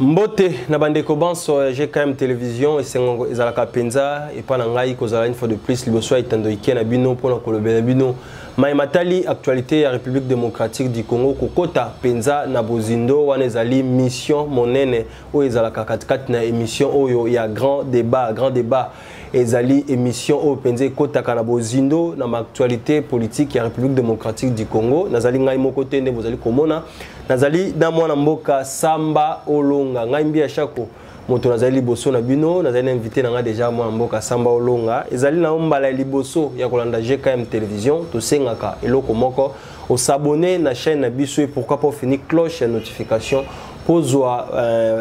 mbote na bandeko banso ya gkm télévision esengo ezalaka mpenza epai na ngai kozala une fois de plus liboso ya etando ike na bino mpo na kolobela bino mai matali actualité ya république démocratique du congo kokota mpenza na bozindo wana ezali mission monene oyo ezalaka katikati na émission oyo ya grand débat grand débat ezali émission oyo mpenza ekotaka na bozindo na actualité politique ya république démocratique du congo nazali ngai moko te nde bozali komona nazali na mwana mboka samba olonga ngai mbi ya shako moto nazali liboso na bino nazali na invité na ngai deja mwana mboka samba olonga ezali na yo mbala ya liboso ya kolanda gkm télévision tosengaka eloko moko osabone na chaîne na biso e pourquoi pas ofini cloche ya notification mpo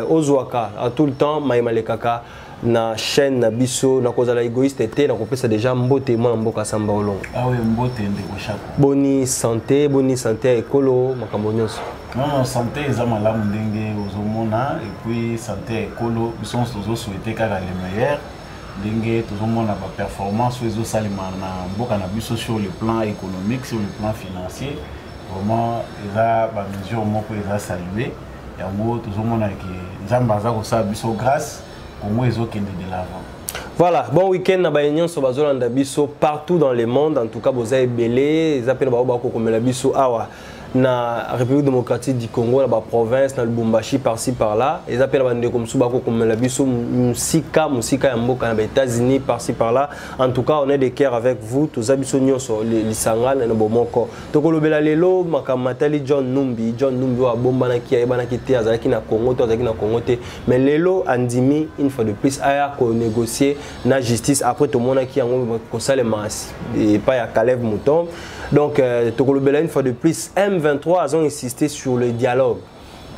ozwaka euh, tout le temps maye malekaka na chaîne na biso nakozala égoïste te nakopesa déjà mbote mwana mboka samba olongo ah oui, mbote ndeko shako boni santé boni santé ya ekolo makambo nyonso non non santé eza malamu ndenge ozomona epuis santé ya ekolo biso nyonso tozosouhaite kaka le meilleur ndenge tozomona baperformance oyo ezosalema na mboka na biso sur le plan économique sur le plan financier vraiment eza bamesure moko eza salue yango tozomona ke nzambe aza kosala biso grâce kongo ezokende de l'avant Voilà, bon week-end na baye nyonso bazolanda biso partout dans le monde en tout cas boza ebele eza mpe na bango bakokomela biso awa na république démocratique du congo na baprovince na lubumbashi par-ci par-là eza mpe na bandeko mosusu bakokomela biso mosika mosika ya mboka na baétats-unis par-ci par-là en tout cas on est de cœur avec vous toza biso nyonso lisanga na bomoko tokolobela lelo makambo matali john numbi john numbi oyo abombanaki ayebanaki te azalaki na congo to azalaki na congo te mais lelo andimi une fois de plus aya konégocier na justice après tomonaki yango kosalema epai ya caleb mouton donc euh, tokolobela une fois de plus m23 azonginsiste sur le dialogue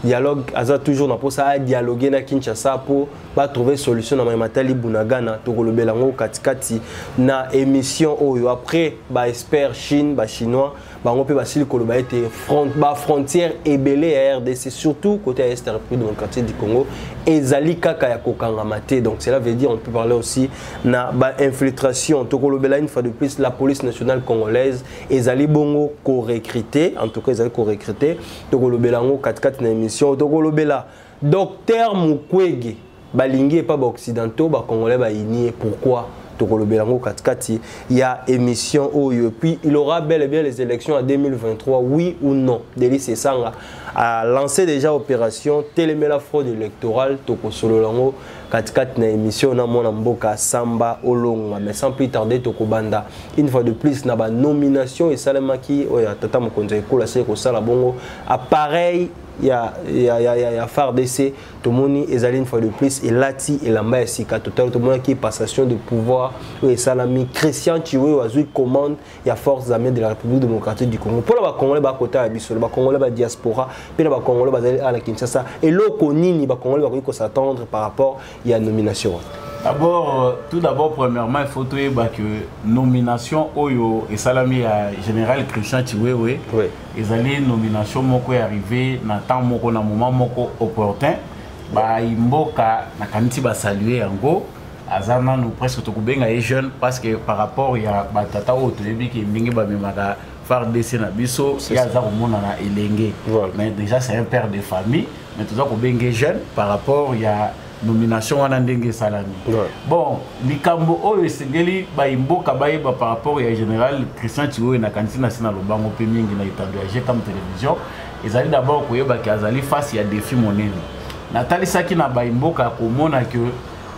dialogue aza toujours na posa a dialoguer na Kinshasa pour ba trouver solution na mai matali bunagana tokolobela ngo katikati na émission oyo après ba expert Chine ba chinois bango pe basili koloba ete front ba frontière ebele ya RDC surtout côté ya Est République démocratique du Congo ezali kaka ya kokangama te donc cela veut dire on peut parler aussi na ba infiltration tokolobela une fois de plus la police nationale congolaise ezali bongo ko recruter en tout cas ezali ko recruter tokolobela yango katikati na émission tokolobela docteur mukwege balingi epa baoccidentaux bacongolais bayini ye pourquoi tokolobela yango katikati ya émission oyo et puis il aura bel et bien les élections en 2023 oui ou non delice esanga a lancé déjà opération telemela fraude électorale tokosolola yango katikati na émission na mwana mboka samba olonga mais sans plus tarder tokobanda une fois de plus na banomination esalemaki oyo ya tata mokonzi ya ekolo asili kosala bongo appareil ya, ya, ya, ya, ya fardc tomoni ezali une fois de plus elati elamba ya sika total tomonaki passation de pouvoir oyo esalami christian chiwe oyo azwi commande ya forces armées de la république démocratique du congo mpo na bacongolais bakota ya biso bacongolais ba diaspora mpe na bacongolais bazali awa na kinshasa eloko nini bacongolais bakoki kosattendre par rapport ya nomination wana D'abord, euh, tout d'abord, premièrement, il faut dire que nomination Oyo et Salami à général Christian Chiwewe, oui. ils allaient nomination moko arrivé dans temps moko dans moment moko opportun. Bah, imboka na kanti ba saluer en gros. aza nanu presque tokobenga ye jeune parce que par rapport ya batata oyo toyebi ke ndenge bamemaka fardc na biso ye aza komonana elenge mais déjà c'est un père de famille mais toza kobenge jeune par rapport ya nomination wana ndenge esalami bon likambo oyo esengeli baimboka bayeba par rapport ya général christian chiwoyo nakanisi nasi na lobango mpe mingi na etando ya gcam télévision ezali d'abord koyeba ke azali face ya défi monene natalisaki na baimboka komona ke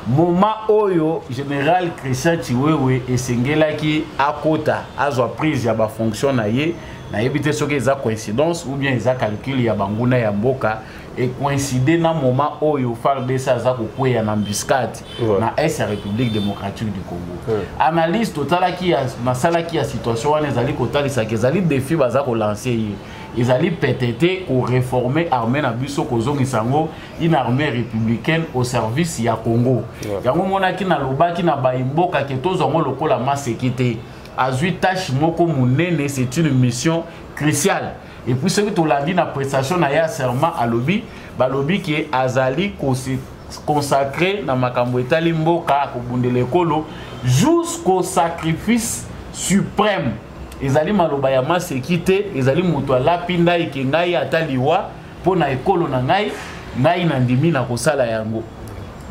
Moment oyo General Christian Chiwewe esengelaki akota azwa prise ya ba fonction na ye nayebi te soki eza coïncidence ou bien eza calcul ya banguna ya mboka ecoïncide na moment oyo fardc aza kokweya na mbiscate ouais. na est ya république démocratique du congo ouais. analyse totalaki nasalaki ya situation wana ezali kotalisaka ezali défi baza kolanse ye ezali pete te koreforme armée na biso kozongisa yango une armée républicaine au service ya congo yango monaki nalobaki na bayi mboka ke tozwa yango lokola maseki te azwi tâche moko monene c'est une mission cruciale et puis soki tolandi na prestation na ye ya serment alobi balobi ke azali kose consacré na makambo etali mboka akobundela ekolo jusqu'au sacrifice suprême ezali maloba ya maseki te ezali moto alapi ndai ke ngai ata liwa mpo na ekolo na ngai ngai nandimi na kosala yango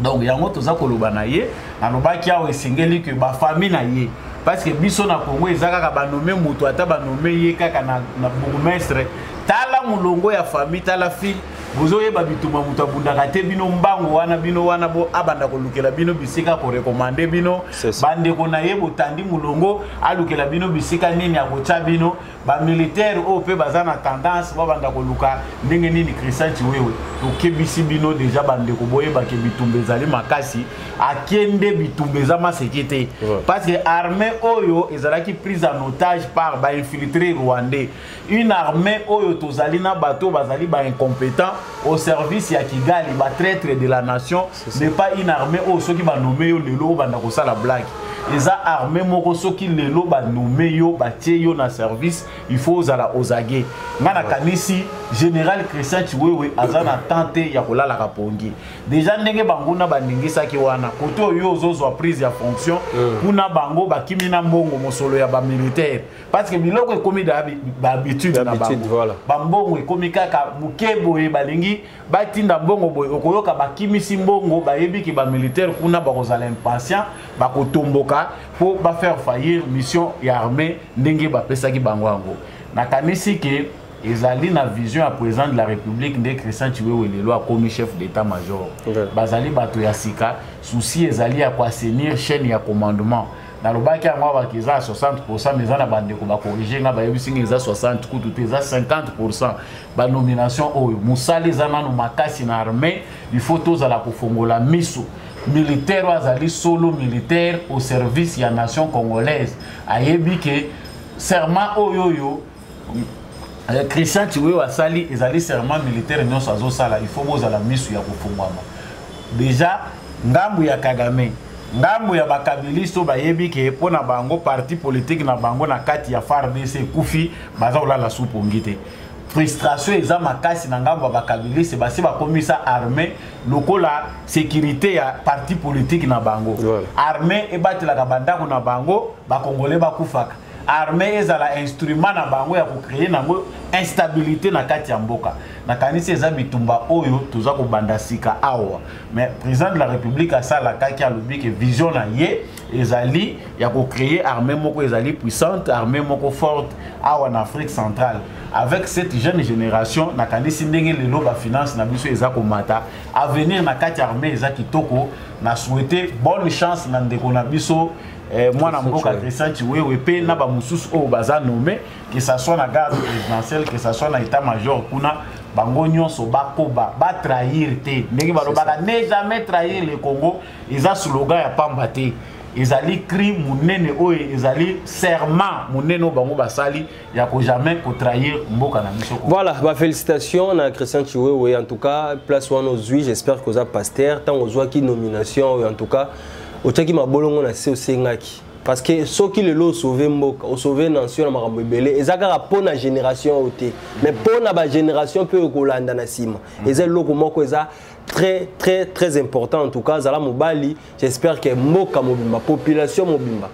donc yango toza koloba na ye alobaki awa esengeli ke bafami na ye parce que biso na congo eza kaka banome moto ata banome ye kaka na, na bourgmestre tala molongo ya famille tala fille bozo yeba bitumba moto abundaka te bino mbango wana bino wana bo abanda kolukela bino bisika korekomande bino bandeko na ye botandi molongo alukela bino bisika nini akotya bino bamilitaire oyo mpe baza na tendance babanda koluka ndenge nini christian chiwewe tokebisi bino deja bandeko boyebake bitumba ezali makasi akende bitumba eza maseki te parce que armée oyo ezalaki prise en otage par bainfiltre rwandais une armée oyo tozali na bato bazali ba incompétent au service ya kigali ba traitre de la nation mais pas une armée oyo soki banome yo lelo obanda kosala blague eza armée moko soki lelo banome yo batie yo na service il faut ozala ozage ngai nakanisi général christian chiwewe aza na temps te ya kolalaka pongi deja ndenge banguna baningisaki wana kote oyo ozozwa prise ya fonction mm. kuna bango bakimi na mbongo mosolo ya bamilitaire parce que biloko ekomi bahabitude na bango bambongo ekomi kaka moke boye balingi batinda mbongo boye okoyoka bakimisi mbongo bayebi ke bamilitaire kuna bakozala impatient bakotomboka mpo bafaire faillir mission ya armée ndenge bapesaki bango yango nakanisi ke ezali na vision ya président de la république nde christian chiwewe lelo akomi chef d'état major bazali bato ya sika souci ezali ya koassainir chaîne ya commandement nalobaki yango abaki eza ya 60 pourcent mais eza na bandeko bakorige nga bayebisi nga eza 60 kutu te eza 50 pourcent banomination oyo mosala eza nano makasi na armée il faut tozala kofongola miso militaire oyo azali solo militaire au service ya nation congolaise ayebi ke serment oyo oyo euh, christian tiweyo asali ezali serment militaire nyonso azosala il faut bozala misu ya kofungwama deja ngambu ya kagame ngambu ya bakabiliste oyo bayebi ke mpo na bango parti politike na bango na kati ya fardc ekufi baza kolala supongi te frustration eza makasi na ngambo ya bakabiliste basi bakomisa armée lokola sécurité ya parti politique na bango armée ebatelaka bandako na bango bakongole bakufaka armée ezala instrument na bango ya kocreye nango instabilité na kati ya mboka nakanisi eza bitumba oyo toza kobanda sika awa mais président de la république asalakaki alobi ke vision na ye ezali ya kocreye armée moko ezali puissante armée moko forte awa na afrique centrale avec cette jeune génération nakanisi ndenge lelo bafinance na biso eza komata avenir na kati ya armée eza kitoko na souhaite bonne chance na ndeko na biso eh, mwana mboka christian chiwewe mpe na bamosusu oyo baza nome que ça soit na garde présidentielle que ça soit na état major kuna bango nyonso bakoba batrahir te ndenge balobaka ne jamais trahir le congo eza slogan ya pamba te ezali cri monene oyo ezali serment monene oyo bango basali ya ko jamais ko trahir mboka na biso voilà ba félicitations na Christian Chiwewe en tout cas place wana ozui j'espère que oza pasteur tant ozwaki nomination en tout cas otyaki mabolongo na se osengaki parce que soki lelo osauve mboka osauve nation na makambo ebele eza kaka mpo na génération oyo te mais mpo na bagénération mpe oyo ekolanda na nsima eza eloko moko eza très très très important en tout cas azala mobali j'espère que mboka mobimba population mobimba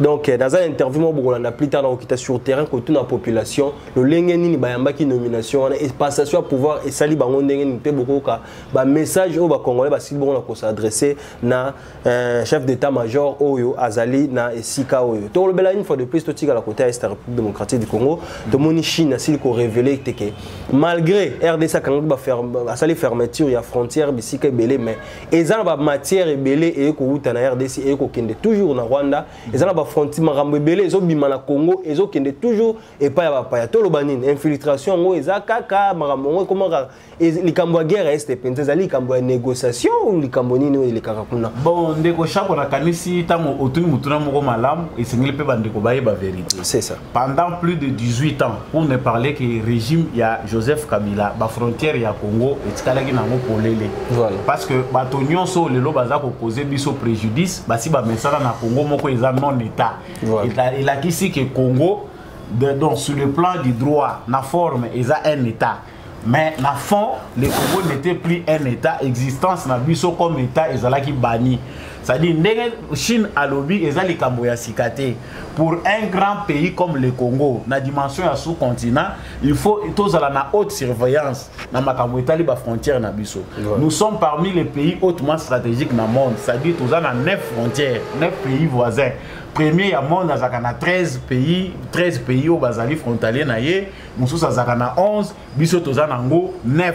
donc euh, dans un interview moko bokolanda plus tard nakokita sur terrain kotuna population lolenge nini bayambaki nomination wana passation ya pouvoir esali bango ndenge nini mpe bokoyoka bamessage oyo bacongolais basili bongo na kosadresse na euh, chef d'état major oyo azali na esika oyo tokolobela une fois de plus totikala kote ya est ya république démocratique du congo tomoni chine asili korevele ete ke malgré rdc akangaki asali fermeture ya frontière bisika ebele mais eza na bamatière ebele eye kowuta na rdc eye kokende toujours na rwanda eza na bafronti makambo ebele ezobima na congo ezokende toujours epai ya bapaya toloba nini infiltration yango eza kaka makambo yango ekomaka likambo ya guerre ya este mpenza ezali likambo ya négociation ou likambo nini oyo elekaka kuna bon ndeko shako nakanisi ntango otuni motuna moko malamu esengeli mpe bandeko bayeba verité c'est ça pendant plus de 18 ans pour ne parler que régime ya joseph kabila bafrontière ya congo etikalaki nango polele voilà. parce que bato nyonso oyo lelo baza kopose biso préjudice basi bamesana na congo moko eza non état voilà. elakisi ke congo de, donc sur le plan du droit na forme eza un état mais na fond le congo n'était plus un état existence na biso comme état ezalaki bani c'est-à-dire ndenge chine alobi eza likambo ya sika te pour un grand pays comme le congo na dimension ya sous continent il faut tozala na haute surveillance na makambo etali bafrontière na biso ouais. nous sommes parmi les pays hautement stratégiques na monde c'est-à-dire toza na 9 frontières 9 pays voisins premier ya monde azalaka na 13 pays 13 pays oyo bazali frontalier na ye mosusu azalaka na 11 biso toza nango 9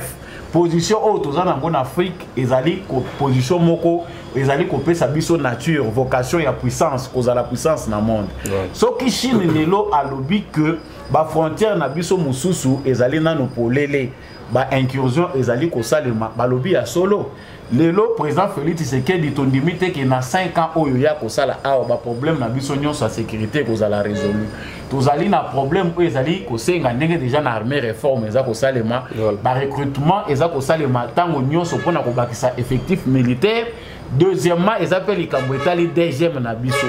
position oyo toza nango na afrique ezali position moko ezali kopesa biso nature vocation ya puissance kozala puissance na monde ouais. soki chine lelo alobi que bafrontière na biso mosusu ezali nano polele baincursion ezali kosalema balobi ya solo lelo président félix tshisekedi tondimi te ke na 5 ans oyo ya kosala awa baproblème na biso nyonso ya sécurité ekozala résolu tozali na problème oyo ezali kosenga ndenge déjà na armée réforme eza kosalema barecrutement eza kosalema ntango nyonso mpona kobakisa effectif militaire deuxièmement eza mpe likambo etali dgm na biso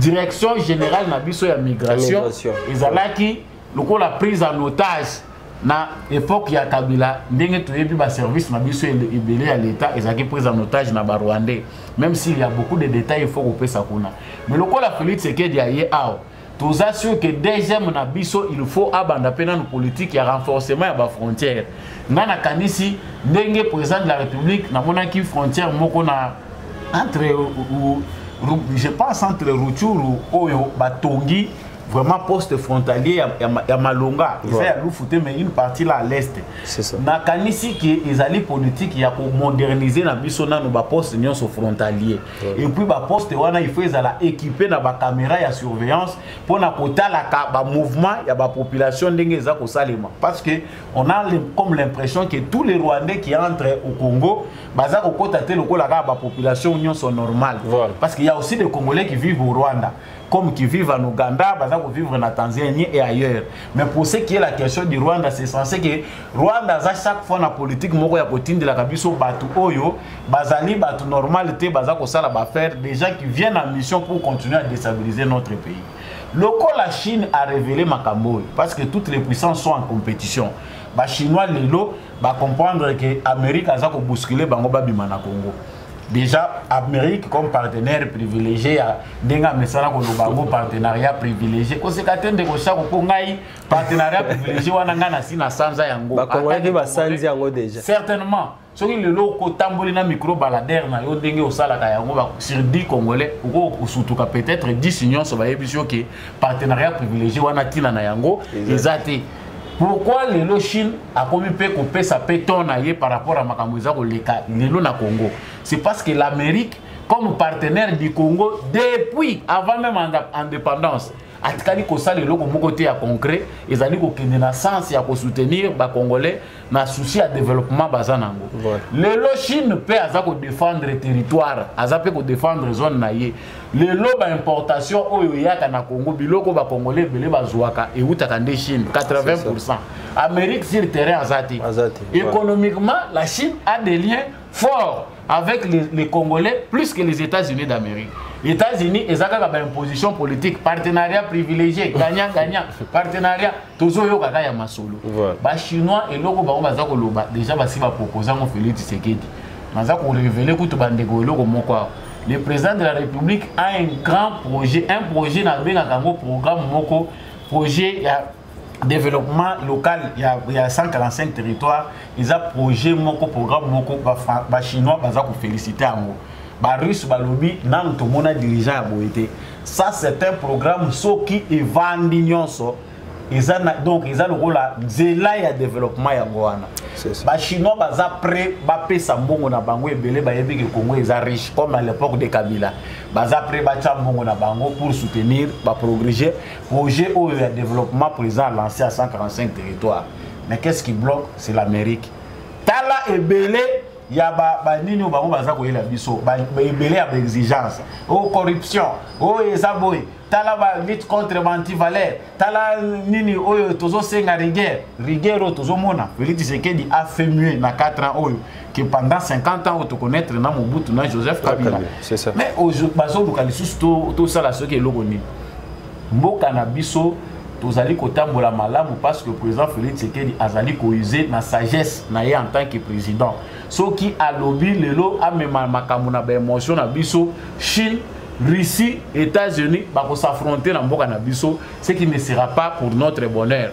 direction générale na biso ya migration ezalaki lokola prise en otage na epoque ya kabila ndenge toyebi baservice na biso ebele ya leta ezalaki prise en otage na barwandais même s'il y a beaucoup de détails ifo kopesa kuna mais lokola félix ekedi aye awa toza sur ke deuxième na biso il faut abanda mpe nanu politique ya renforcement ya bafrontière ngai nakanisi ndenge président de la république namonaki frontière moko na entre je pense entre ruchuru oyo batongi vraiment poste frontalier ya, ya, ya malonga eza voilà. ya lufu te mais une partie là à l'est nakanisi ke ezali politique ya komodernize na biso nano baposte nyonso frontalier voilà. et puis baposte wana il faut ezala équipe na bacaméra ya surveillance mpo na kotalaka bamouvement ya bapopulation ndenge eza kosalema parce que on a comme l'impression que tous les rwandais qui entrent au congo baza kokota te lokola kaka bapopulation nyonso normale voilà. parce qu'il y a aussi des congolais qui vivent au rwanda comme qui vivent en Ouganda, baza ko vivre na Tanzanie et ailleurs. Mais pour ce qui est la question du Rwanda, c'est censé que Rwanda za chaque fois na politique moko ya kotindela kabiso batu oyo bazali batu normal te baza ko sala ba faire des gens qui viennent en mission pour continuer à déstabiliser notre pays. Loko la Chine a révélé makambo parce que toutes les puissances sont en compétition. Ba Chinois lelo ba comprendre que Amérique aza ko bousculer bango babima na Congo. déjà amérique comme partenaire privilégié ya ndenge amesana koloba yango partenariat privilégié koseka te ndeko shako mpo ngai partenariat privilégié wana ngai nasi na sanza yango bakongolaki basanzi yango déjà certainement soki lelo okotamboli na micro baladere na yo ndenge osalaka yango sur 10 congolais okoki kosutuka peut-être 10 nyonso bayebisi yo ke partenariat privilégié wana ntina na yango eza te pourquoi lelo chine akomi mpe kopesa mpe ton na ye par rapport ya makambo eza koleka lelo na congo c'est parce que l'amérique comme partenaire du congo depuis avant même indépendance atikali kosala eloko moko te ya concret ezali kokende na sens ya kosoutenir bacongolais na souci ya développement baza nango lelo chine mpe aza kodefendre territoire aza mpe kodefendre zone na ye lelo baimportation oyo eyaka na congo biloko oyo bacongolais ebele bazwaka ewutaka nde chine 80 pourcent amérique sur terrain aza te économiquement la chine a des liens forts avec les, les Congolais plus que les États-Unis d'Amérique. Les États-Unis, ils ont une position politique, partenariat privilégié, gagnant-gagnant, partenariat, tout ça, il y a masolo. Les Chinois, et loko bango baza ko loba, déjà basi ba proposer mon Félix Tshisekedi. Maza ko révéler kutu bandeko loko moko. Le président de la République a un grand projet, un projet na benga kango programme moko, projet ya développement local il y a, il y a 145 territoires ils a projet moko programme moko ba, ba chinois baza ko féliciter yango ba russe balobi nanu tomona dirigeant ya boye te ça c'est un programme soki evandi nyonso eza na donc eza lokola nzela ya développement yango wana bachinois baza prêt bapesa mbongo na bango ebele bayebi ke congo eza riche comme à l'époque de kabila baza prêt batya mbongo na bango pour soutenir baprogrige projet oyo ya développement président lancé à 145 territoire mais qu'est ce qui bloque c'est l'amérique tala ebele ya banini oyo bango baza koyela biso ebele ya baexigence o oh, corruption oyo oh, eza boye tala balutte contre bantivaleur tala nini oyo tozosenga rigueur rigueur oyo tozomona felix tshisekedi afemue na 4 ans oyo que pendant 50 ans auto connaître na Mobutu na Joseph ah, Kabila. C'est ça. Mais aujourd'hui bazo luka lisusu to to sala soki eloko nini. Mboka na biso tozali kotambola malamu parce que président Félix Tshisekedi azali kouse na sagesse na ye en tant que président. Soki alobi lelo amema makambo na baémotion na biso Chine Russie, États-Unis, bah, s'affronter dans le Ce qui ne sera pas pour notre bonheur.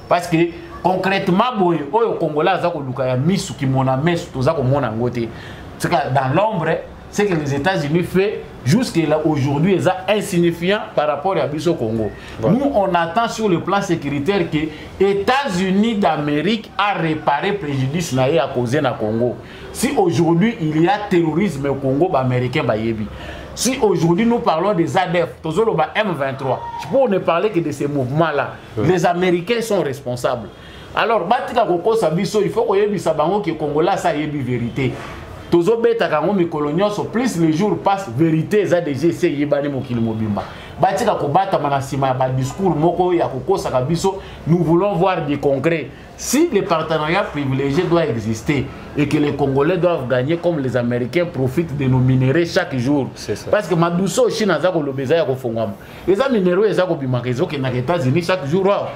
Parce que concrètement, boy, oyo Congolais a ya misu ki mona mesu toza ko mona ngote. C'est dans l'ombre, c'est que les États-Unis font, Jusqu'à là aujourd'hui est insignifiant par rapport à au Congo. Nous, on attend sur le plan sécuritaire que États-Unis d'Amérique a réparé préjudice là à a causé na Congo. Si aujourd'hui il y a terrorisme au Congo, bah, américain bah, Si aujourd'hui nous parlons des ADF, M23, je ne parler que de ces mouvements-là. les américains sont responsables alors batika kokosa biso il faut koyebisa bango ke kongola asa ayebi verité tozobetaka yango mikolo nyonso plus le jour passe verité eza deja esi eyebani mokili mobimba batika kobatama na nsima ya badiscours moko ya kokosaka biso nous voulons voir du concret si le partenariat privilégié doit exister et que les congolais doivent gagner comme les américains profitent de nos minerais chaque jour parce que maduso chine aza koloba eza ya kofongwama eza minero eza kobimaka ezokendaka états-unis chaque jour awa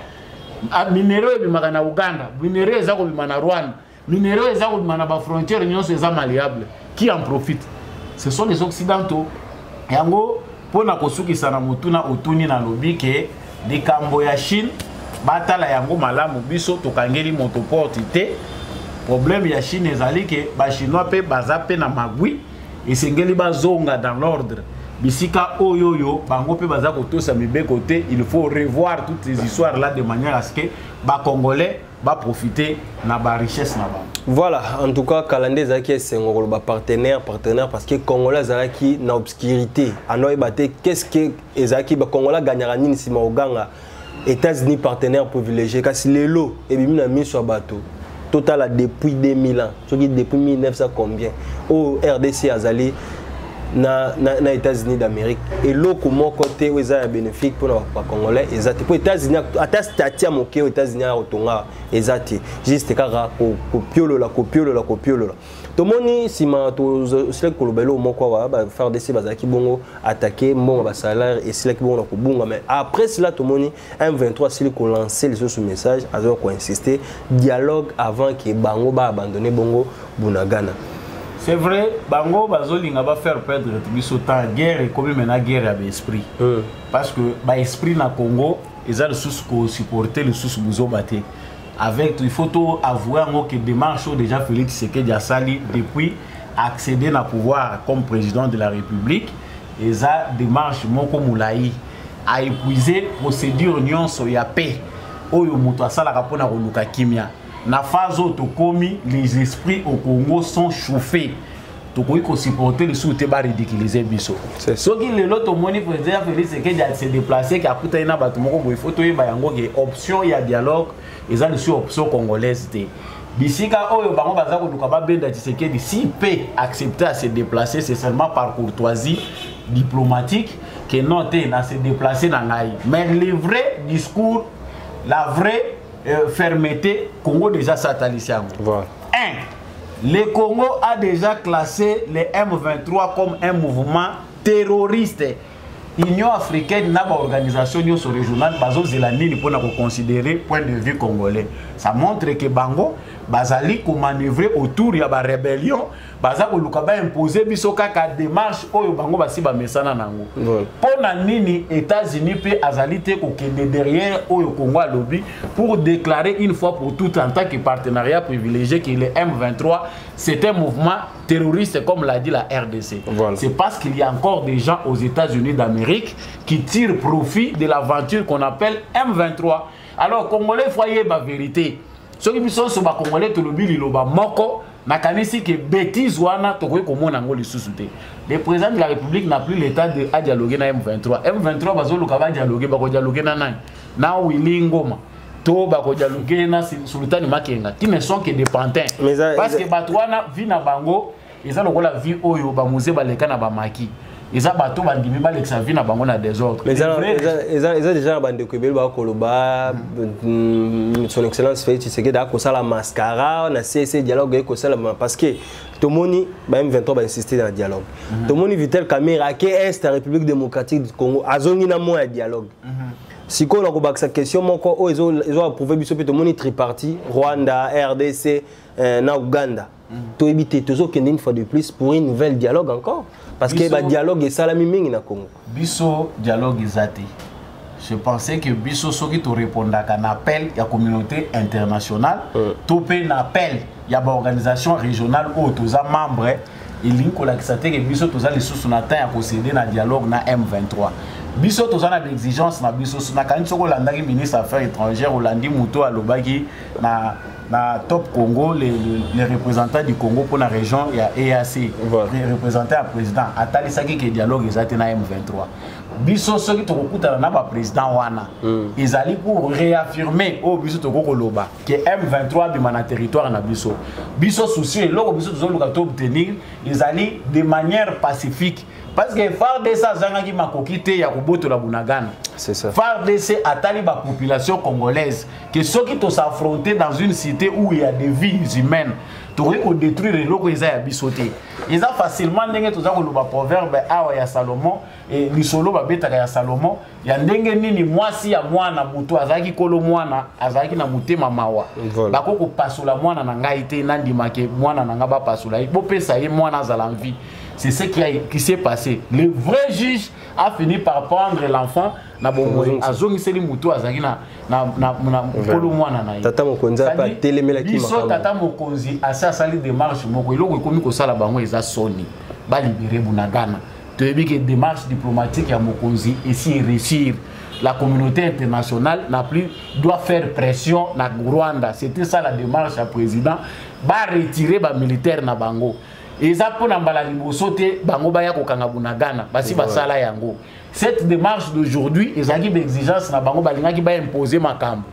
ah, minero ebimaka na uganda minero eza kobima na rwanda minero eza kobima na bafrontière nyonso eza malléable qui en profite ce sont les occidentaux yango mpo na kosukisa na motuna otuni nalobi ke likambo ya chine batala yango malamu biso tokangeli moto porte te problème ya chine ezali ke bachinois mpe baza mpe na magui esengeli bazonga dans l'ordre bisika oyo oyo bango mpe baza kotosa mibeko te il faut revoir toutes ces histoires là de manière à ce que bacongolais baprofite na barichesse na bango voilà en tout cas kala nde ezalaki esengo koloba partenaire partenaire parce que congolais azalaki na obscurité anoyeba te qu'est ce que ezalaki bacongolais aganyaka nini nsima oganga États-Unis partenaire privilégié kasi lelo ebimi na miso ya bato totala depuis 2000 ans soki depuis 1900 combien oyo rdc azali na, na, na états-unis d'amérique eloko moko te oyo eza ya bénéfique mpona bacongolais eza te mpo états-unis ata stati ya moke oyo états-unis aya kotonga eza te juste kaka kopiolola kopiolola kopiolola tomoni nsima tosilaki koloba eloko moko awa bafrdc bazalaki bongo atake mbongo basalaire esilaki bongo na kobunga mais après cela tomoni m23 asili kolanse lisusu message azalaki koinsiste dialogue avant ke bango baabandonne bongo bunagana c'est vrai bango bazolinga bafaire perdre biso temps guerre ekomi mena guerre ya baesprit euh. parce que baesprit na congo eza lisusu kosupporte lisusu buzoba te avec il faut to avouer yango que démarche oyo déjà félix tshisekedi asali depuis accéder na pouvoir comme président de la république eza démarche moko molai aépuise procédure nyonso ya paix oyo moto asalaka mpo na koluka kimia na phase oyo tokomi les esprits au congo sont chauffés tokoki kosupporte lisusu te baridikilize biso soki lelo tomoni président félix ekedi ase déplace ke akutani na bato moko boye fo toyeba yango ke option ya dialogue eza lisusu option congolaise te bisika oyo bango baza koluka babenda tshisekedi si pe accepte à se déplacer c'est seulement par courtoisie diplomatique que non te na se déplacer na ngai mais le vrai discours la vraie euh, fermeté congo déjà satalisi yango voilà. Le Congo a déjà classé le M23 comme un mouvement terroriste. Union africaine n'a pas organisation union sur régionale bazo zela nini pour na considérer point de vue congolais. Ça montre que bango bazali ko manœuvrer autour ya ba rébellion baza ko luka ba imposer biso kaka démarche oyo bango basi ba mesana nango. Pona nini États-Unis pe azali te ko kende derrière oyo Congo alobi pour déclarer une fois pour toutes en tant que partenariat privilégié que le m23 c'est un mouvement terroriste comme l'a dit la rdc c'est parce qu'il y a encore des gens aux états-unis d'amérique qui tirent profit de l'aventure qu'on appelle m23 alors congolais fo ayeba vérité soki biso nyonso bacongolais tolobi liloba moko nakanisi ke betise wana tokoki komona yango lisusu te le président de la république n'a plus l'état de adialogue na m23 m23 bazoluka badialogue bakodialogue na nani na wili ngoma to bakodialogue na sultani makenga qui ne sont que des pantins parce que bato wana vi na bango eza lokola vi oyo bamuze baleka na bamaki eza bato bandimi balekisa vie na bango na desordre eza deja na bandeko ebele bakoloba mm, son excellence fei tshisekedi akosala mascara na cc dialogue eye kosalama parce que tomoni ba m23 bainsiste na dialogue mhm. tomoni vital camere ake est ya république démocratique du congo azongi na mwa ya dialogue mhm. sikoyo na kobakisa question moko oyo ezoapprouve biso mpe tomoni tripartie rwanda rdc eh, na uganda toyebi te tozokende une fois de plus pour une nouvelle dialogue encore parce que badialogue esalami mingi na congo biso dialogue eza te je pensais que biso soki torépondaka na appel ya communauté internationale euh. to mpe na appel ya baorganisation régionale oyo toza membre elingi kolakisa te ke biso toza lisusu na temps ya kosede na dialogue na m23 biso toza na baexigence na biso nakanisi soki olandaki ministre affaires étrangères olandi moto alobaki na na top congo les, les représentants du congo mpo na région ya eac voilà. représentant ya président atalisaki ke dialogue eza te na m23 biso soki tokokutana na baprésident wana mm. ezali pour réaffirmer oyo biso tokoki koloba ke m23 abima na territoire na biso biso souci eloko biso tozoluka to obtenir ezali de manière pacifique parce que fardc azangaki makoki te ya kobotola bunagana fardc atali bapopulation congolaise ke soki tos'affronte dans une cité où il y a des vies humaines tokoki kodétruire eloko eza ya biso te eza facilement ndenge toza koloba proverbe awa ya salomon eh, lisolo babetaka ya salomon ya ndenge nini mwasi ya mwana moto azalaki kolo mwana azalaki na motema mawa bakoki kopasola mwana na ngai te nandimake mwana na ngai bapasola ye bopesa ye mwana azala vie c'est ce qui, a, qui s'est passé le vrai juge a fini par prendre l'enfant na bomoi azongiseli motu azalaki na nkolo mwana na yebiso tata mokonzi asi asali demarche moko eloko ekomi kosala bango eza soni balibere bunagana toyebi ke démarche diplomatique ya mokonzi esi eréussir la communauté internationale n'a plus doit faire pression na rwanda c'était ça la démarche ya président baretire bamilitaire na bango eza mpo na mbala liboso te bango baya kokanga bunagana basi basala yango cette démarche d'aujourd'hui ezalaki baexigence na bango balingaki baimpose makambo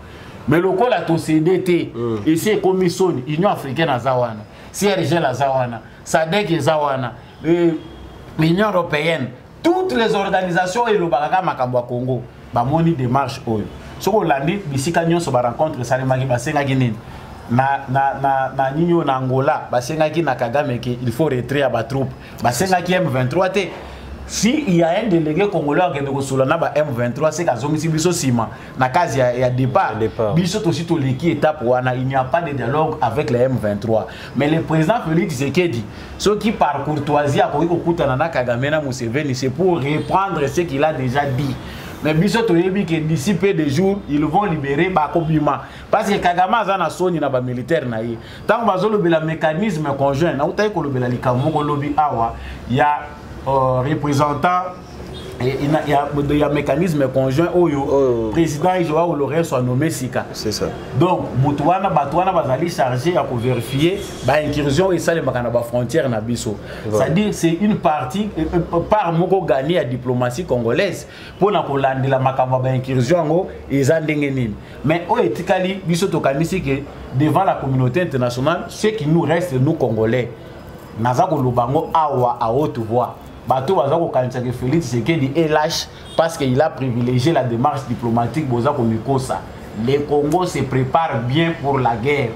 mais lokola tosede te hmm. esi ekomi soni union africaine aza wana crgl aza wana sadek eza wana euh, union européenne toutes les organisations oyo elobaka kaka makambo ya congo bamoni démarche oyo soki olandi bisika nyonso barencontre esalemaki basengaki nini na, na, na, na nini oyo na angola basengaki na kagame ke il faut retrait ya batroupe basengaki m23 te si il y a un délégué congolais akende kosolola na ba m23 seke azongisi biso nsima na case ya, ya départ, ya départ. biso tosi toleki étape wana il n'y a pas de dialogue avec la M23 mais le président Félix Tshisekedi soki par courtoisie akoki kokutana na Kagame na Museveni c'est pour reprendre ce qu'il a déjà dit mais biso toyebi que d'ici peu de jours ils vont libérer bakobima parce que Kagame aza na soni na bamilitaire na ye ntango bazolobela mécanisme conjoint nautaki kolobela likambo moko lobi awa ya euh, représentant ya, ya mécanisme conjoint oyo oh. président joao lorenso anomme sika donc moto wana bato wana bazali chargé ya koverifie baincursion oyo esalemaka na bafrontière na biso c'est-à-dire c'est une partie euh, euh, part moko gagné ya diplomatie congolaise mpo na kolandela makambo ya baincursion yango eza ndenge nini mais oyo etikali biso tokanisi ke devant la communauté internationale ce qui nous reste nous congolais naza koloba yango awa à haute voix bato baza kokanisa ke félix tshisekedi est lâche parce que il a privilégié la démarche diplomatique boza komikosa le congo se prépare bien pour la guerre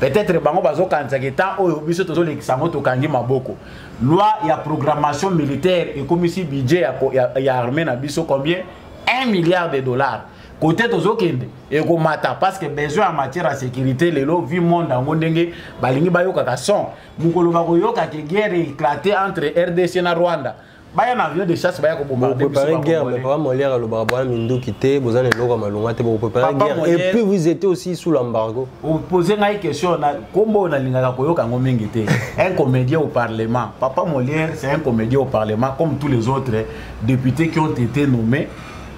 peut-être bango bazokanisa ke temps oyo biso tozolekisa yango tokangi maboko loi ya programmation militaire ekomisi budget ya, ya, ya armée na biso combien 1 milliard de dollars kote tozokende ekomata parce que besoin ya matière ya sécurité lelo vi monde yango ndenge balingi bayokaka son mokolo bakoyoka ke guerre éclate entre rdc na rwanda baya na avion de chasse baya kobombardeprépare guerre mais papa molière alobaka bwana minduki te boza na eloko ya malonga te bokoprépare guerre et puis vous étiez aussi sous l'embargo opose ngai question na nkombo oyo nalingaka koyoka yango mingi te un comédien au parlement papa molière c'est un comédien au parlement comme tous les autres députés qui ont été nommés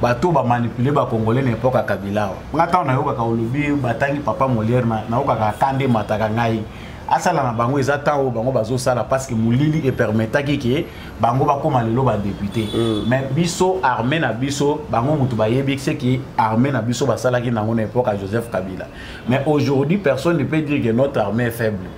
bato bamanipule bacongolais na epoka kabila awa ngai ntango nayokaka olobi batangi papa molière nayokaka kande emataka ngai asala na bango eza temps oyo bango bazosala parce que molili epermetaki ke bango bakóma lelo badepute mm. mais biso armée na biso bango motu bayebi se ke armée na biso basalaki nango na époque ya joseph kabila mais aujourd'hui personne ne peut dire que notre armée est faible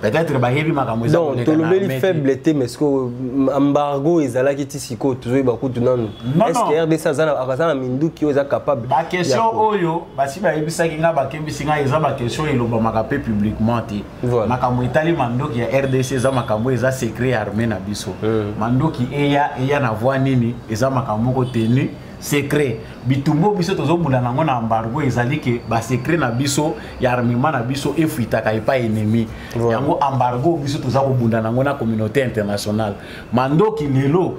peut-être bayebi makambo eza donc tolobeli faible te mais siko embargo ezalaki ti sikoyo tozoyeba kutu nanu est ce que rdc aza na minduki oyo eza capable baquestion oyo basi bayebisaki ngai bakebisi ngai eza bakestion elobamaka mpe publiquement te makambo etali mandoki ya rdc eza makambo eza secret ya armée na biso hmm. mandoki eya eya na voi nini eza makambo moko tenu secret bitumbo biso tozobunda nango na embargo ezali ke basecret na biso ya armement na biso efuitaka epai ennemi yango embargo biso toza kobunda nango na communauté internationale mandoki lelo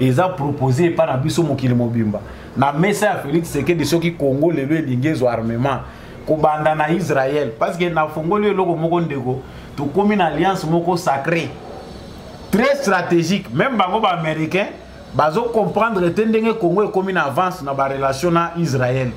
eza propose epai na biso mokili mobimba na mesa ya Felix Sekedi soki Congo lelo elingi ezwa armement kobanda na Israël parce que nafongoli eloko moko ndeko tokomi na alliance moko sacrée très stratégique même bango ba américains bazo comprendre te ndenge Congo ekomi na avance na ba relation na Israël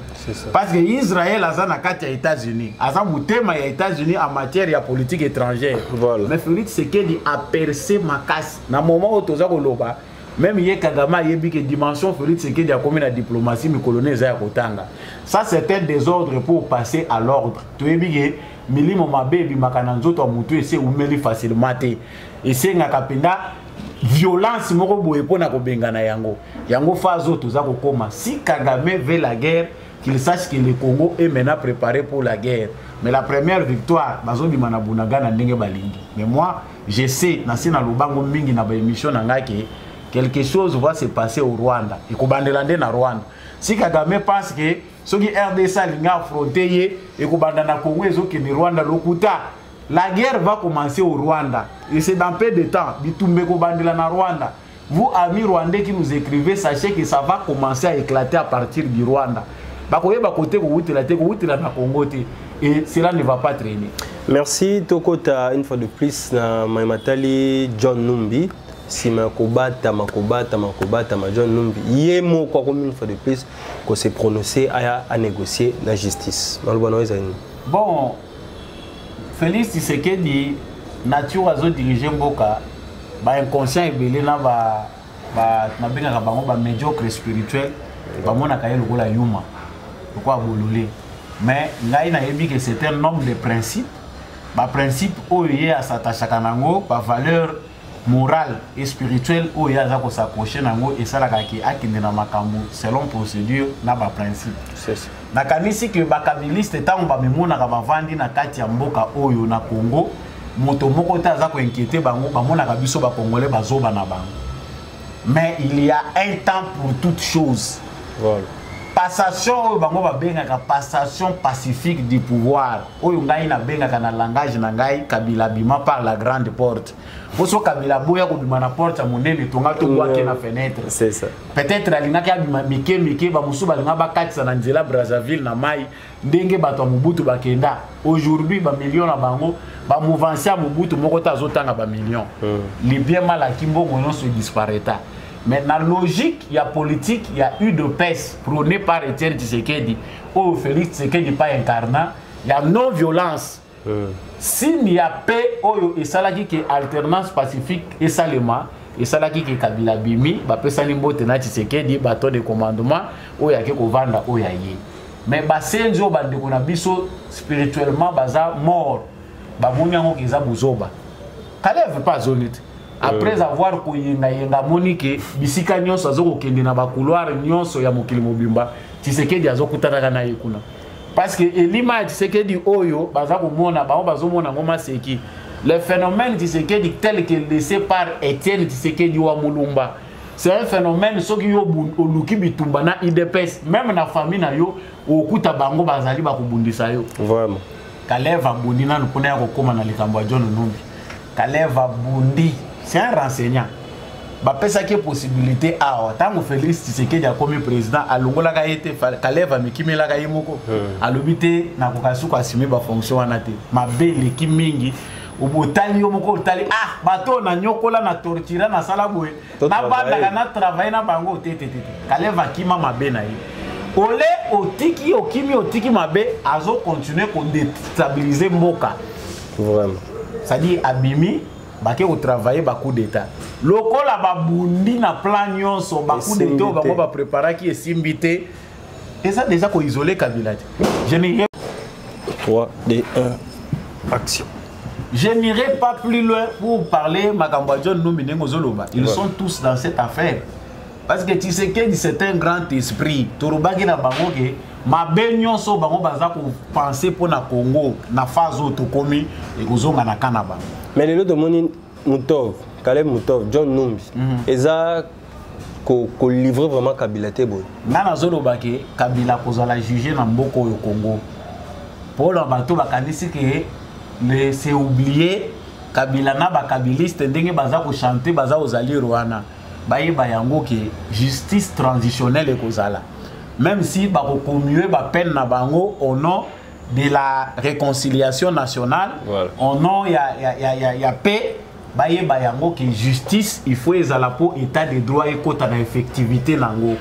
parce que Israël aza na kati ya États-Unis aza motema ya États-Unis en matière ya politique étrangère voilà. mais Felix Sekedi a percé makasi na moment oyo toza koloba Meme ye Kagame ayebi que dimension Félix Tshisekedi akomi na diplomatie mikolo ne eza ya kotanga. Ça c'est un désordre pour passer à l'ordre. Toyebi que milimo mabe ebimaka na nzoto ya motu ese eumeli facilement te. Esengaka mpenza violence moko boye mpo na kobengana yango. Yango fa azo toza kokoma. Si Kagame veut la guerre, qu'il sache que le Congo est maintenant préparé pour la guerre. Mais la première victoire, bazobima na Bunagana ndenge balingi. Mais moi, Je sais, na si na lobango mingi na ba émission na ngai ke quelque chose va se passer au Rwanda. Et kobandela nde na Rwanda. Si Kagame pense que soki RDC alinga affronter ye et kobanda na Congo ezokende Rwanda lokuta. La guerre va commencer au Rwanda et c'est dans peu de temps bitumbe kobandela na Rwanda. Vous amis rwandais qui nous écrivez, sachez que ça va commencer à éclater à partir du Rwanda. bakoyeba kote kowutela te kowutela na congo te et cela ne va pas traîner merci tokota une fois de plus na mai matali john numbi nsima ya kobatama kobatama kobatama john numbi ye moko akomi une fois de plus kose prononce aya anégocier na justice maloba na oyo ezali nini bon Félix Tshisekedi nature azo diriger mboka ba inconscient ebele na ba ba nabengaka bango ba mediocre spirituel bamonaka ye lokola yuma lokola bolole mais ngai nayebi ke c'est un homme de principe baprincipe oyo ye asatachaka na yango bavaleur morale et spirituelle oyo ye aza kosakoche na yango esalaka ke akende na makambo selon procédure na baprincipe Nakanisi que ba kabiliste ntango bamimonaka bavandi na kati ya mboka oyo na Congo, moto moko te aza koinquiete bango, bamonaka biso bakongole bazoba na bango. Mais il y a un temps pour toute chose. Voilà. Passation oyo bango babengaka passation pacifique du pouvoir oyo ngai nabengaka na langage na ngai Kabila bima par la grande porte. poso kabila aboya kobima na porte ya monene tonga tobwake na fenêtre peut-être alingaki abima mike mike bamosusu balinga bakatisa na nzela brazzaville na mai ndenge bato ya mobutu bakenda aujourd'hui bamillion na bango bamovanse ya mobutu moko te azotanga bamillion hmm. libien malaki mbongo nyonso edispareta mais na logique ya politique ya udps prôné par etienne tshisekedi oyo félix tshisekedi pas incarna ya non violence Euh. signe ya paix oyo esalaki ke alternance pacifique esalema esalaki ke kabila bimi bapesani mbote na tshisekedi bato de commandement oyo ake kovanda oyo ya ye mais basenzi oyo bandeko na biso spirituellement baza mort bamoni yango ke eza buzoba kaleve mpe azoni te après euh. avoir koyengayenga amoni ke bisika nyonso azokokende na bacouloire nyonso ya mokili mobimba tshisekedi azokutanaka na ye kuna parce que elima ya tshisekedi oyo baza komona bango bazomona yango maseki le phénomène tshisekedi tel que laissé par etienne tshisekedi wa mulumba c'est un phénomène soki yo oluki bitumba na idps même na famille na yo okuta bango bazali bakobundisa yo vraiment Kalev abundi nanu mpona ya kokoma na likambo ya John Numbi. Kalev abundi, c'est un renseignant. bapesaki ye possibilité awa ntango félix tshisekedi akomi président alongolaka ye te kaleve amikimelaka ye moko hmm. alobi te nakoka suku asime bafonction wana te mabe eleki mingi obotali yo moko otali ah bato oyo nanyokola na tortura nasala boye nabandaka na travaille na bango te te te kaleva akima mabe na ye ole otiki okimi otiki mabe azo continuer kodestabilise mboka vraiment c'est-à-dire abimi bake kotravaille bacoup d'état lokola babundi na plan nyonso bacoup d'état oyo bango bapreparaki esimbi te eza deja ko isoler kabila te je n'irai 3 2 1 action je n'irai pas plus loin pour parler makambo ya john numbi ndenge ozoloba ils sont tous dans cette affaire parce que tshisekedi c'est un grand esprit tolobaki na bango ke mabe nyonso bango baza kopense mpo na congo na phase oyo tokomi ekozonga na kan na bango mais lelo tomoni mutov kaleb mutov john numbi mm -hmm. eza ko ko livrer vraiment Kabila te boy nga nazoloba ke Kabila kozala juger na mboko oyo Congo mpo na bato bakanisi ke le c'est oublié kabila na bakabiliste ndenge baza kochante baza kozalire wana bayeba yango ke justice transitionnelle ekozala même si bakokomue bapeine na bango au nom de la réconciliation nationale voilà. au nom ya, ya, ya, ya, ya paix bayeba yango ke justice il faut ezala mpo état de droit ekota na effectivité na yango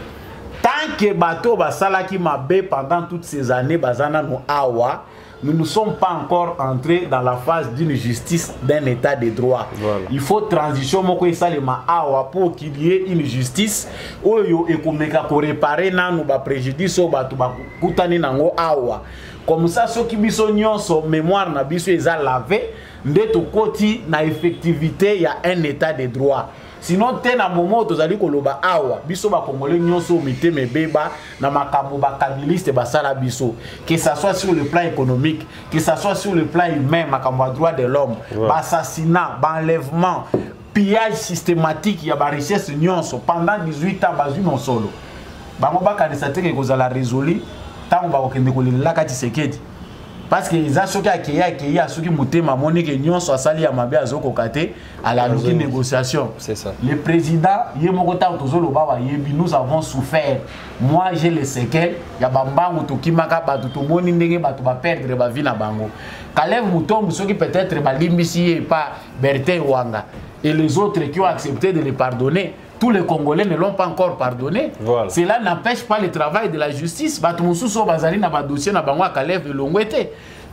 tant que bato oyo basalaki mabe pendant toutes ces années baza nano awa nous ne sommes pas encore entrés dans la phase d'une justice d'un état de droit voilà. il faut transition moko esalema awa pour qu'il y ait une justice oyo ekomeka korepare nanu bapréjudice oyo bato bakutani nango awa comme ça soki biso nyonso mémoire na biso eza lave nde tokoti na effectivité ya un état de droit sinon te na momo oyo tozali koloba awa biso bakongole nyonso mitema ebeba na makambo bakabiliste basala biso que ça soit sur le plan économique que ça soit sur le plan humain makambo ya droit de l'homme ouais. baassassinat baenlèvement pillage systématique ya ba richesse nyonso pendant 18 ans bazwi mosolo bango bakanisa teke ekozala résolu ntango bakokende kolelelaka tisekedi parce que eza soki akeyi akeyi asoki motema amoni ke nyonso asali ya mabe azokoka te alaluki négociation le président ye moko ntango tozoloba wayebi nous avons souffert moi j'ai le séquel ya bambangu tokimaka bato tomoni ndenge bato baperdre bavi na bango kalev mutombo soki peut-être balimbisi ye epa Bertin Wanga et les autres qui ont accepté de les pardonner, tous les Congolais ne l'ont pas encore pardonné. Voilà. Cela n'empêche pas le travail de la justice. Batumususo Bazali na dossier na bango Kalev et Longwete.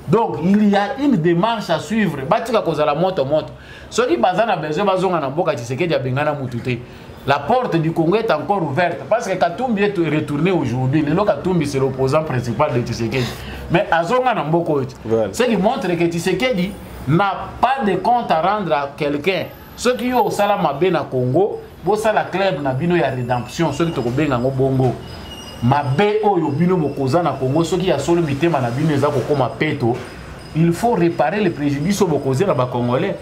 Donc il y a une démarche à suivre. Batika kozala moto moto. Soki bazana besoin bazonga na mboka Tshisekedi abengana mutu te. La porte du Congo est encore ouverte parce que Katumbi est retourné aujourd'hui. Lelo Katumbi c'est l'opposant principal de Tshisekedi. Mais azonga na mboko eti. Ce qui montre que Tshisekedi n'a pas de compte à rendre à quelqu'un. Ceux qui ont sala mabe na Congo, bo sala club na bino ya rédemption, ceux qui toko benga ngo bongo. Mabe oyo bino bokoza na Congo, ceux qui ya solo mitema na bino eza kokoma peto, il faut réparer les préjudices oyo bokozela bacongolais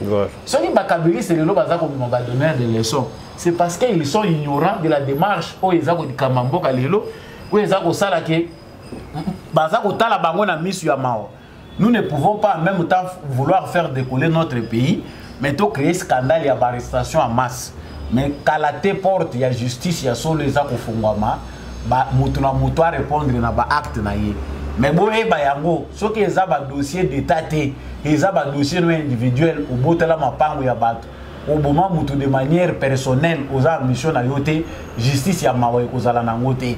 soki bakabiliste lelo baza kobima badonneur de leçon c'est parce que ils sont ignorants de la démarche oyo eza kolikamba mboka lelo oyo eza kosala ke baza kotala bango na miso ya mawa nous ne pouvons pas en même temps vouloir faire décoller notre pays mais to créer scandale ya baarrestation ya masse mais kala te porte ya justice ya solo eza kofungwama moto na moto arépondre na baacte na ye mais boyeba yango soki eza badossier d'état te eza badossier no individuel obotala mapango ya bato oboma moto de manière personnelle oza mission na yo te justice ya mawa ekozala nango te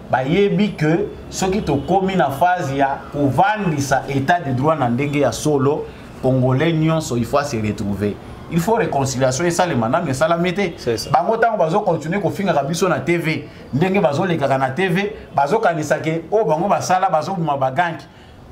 bayebi que soki tokomi na phase ya kovandisa état de droit na ndenge ya solo congolais nyonso il faut ase retrouver il faut réconciliation esalema nanu esalami te bango ntango bazokontinue kofingaka biso na tv ndenge bazolekaka na tv bazokanisake oyo oh, bango basala bazobima baganki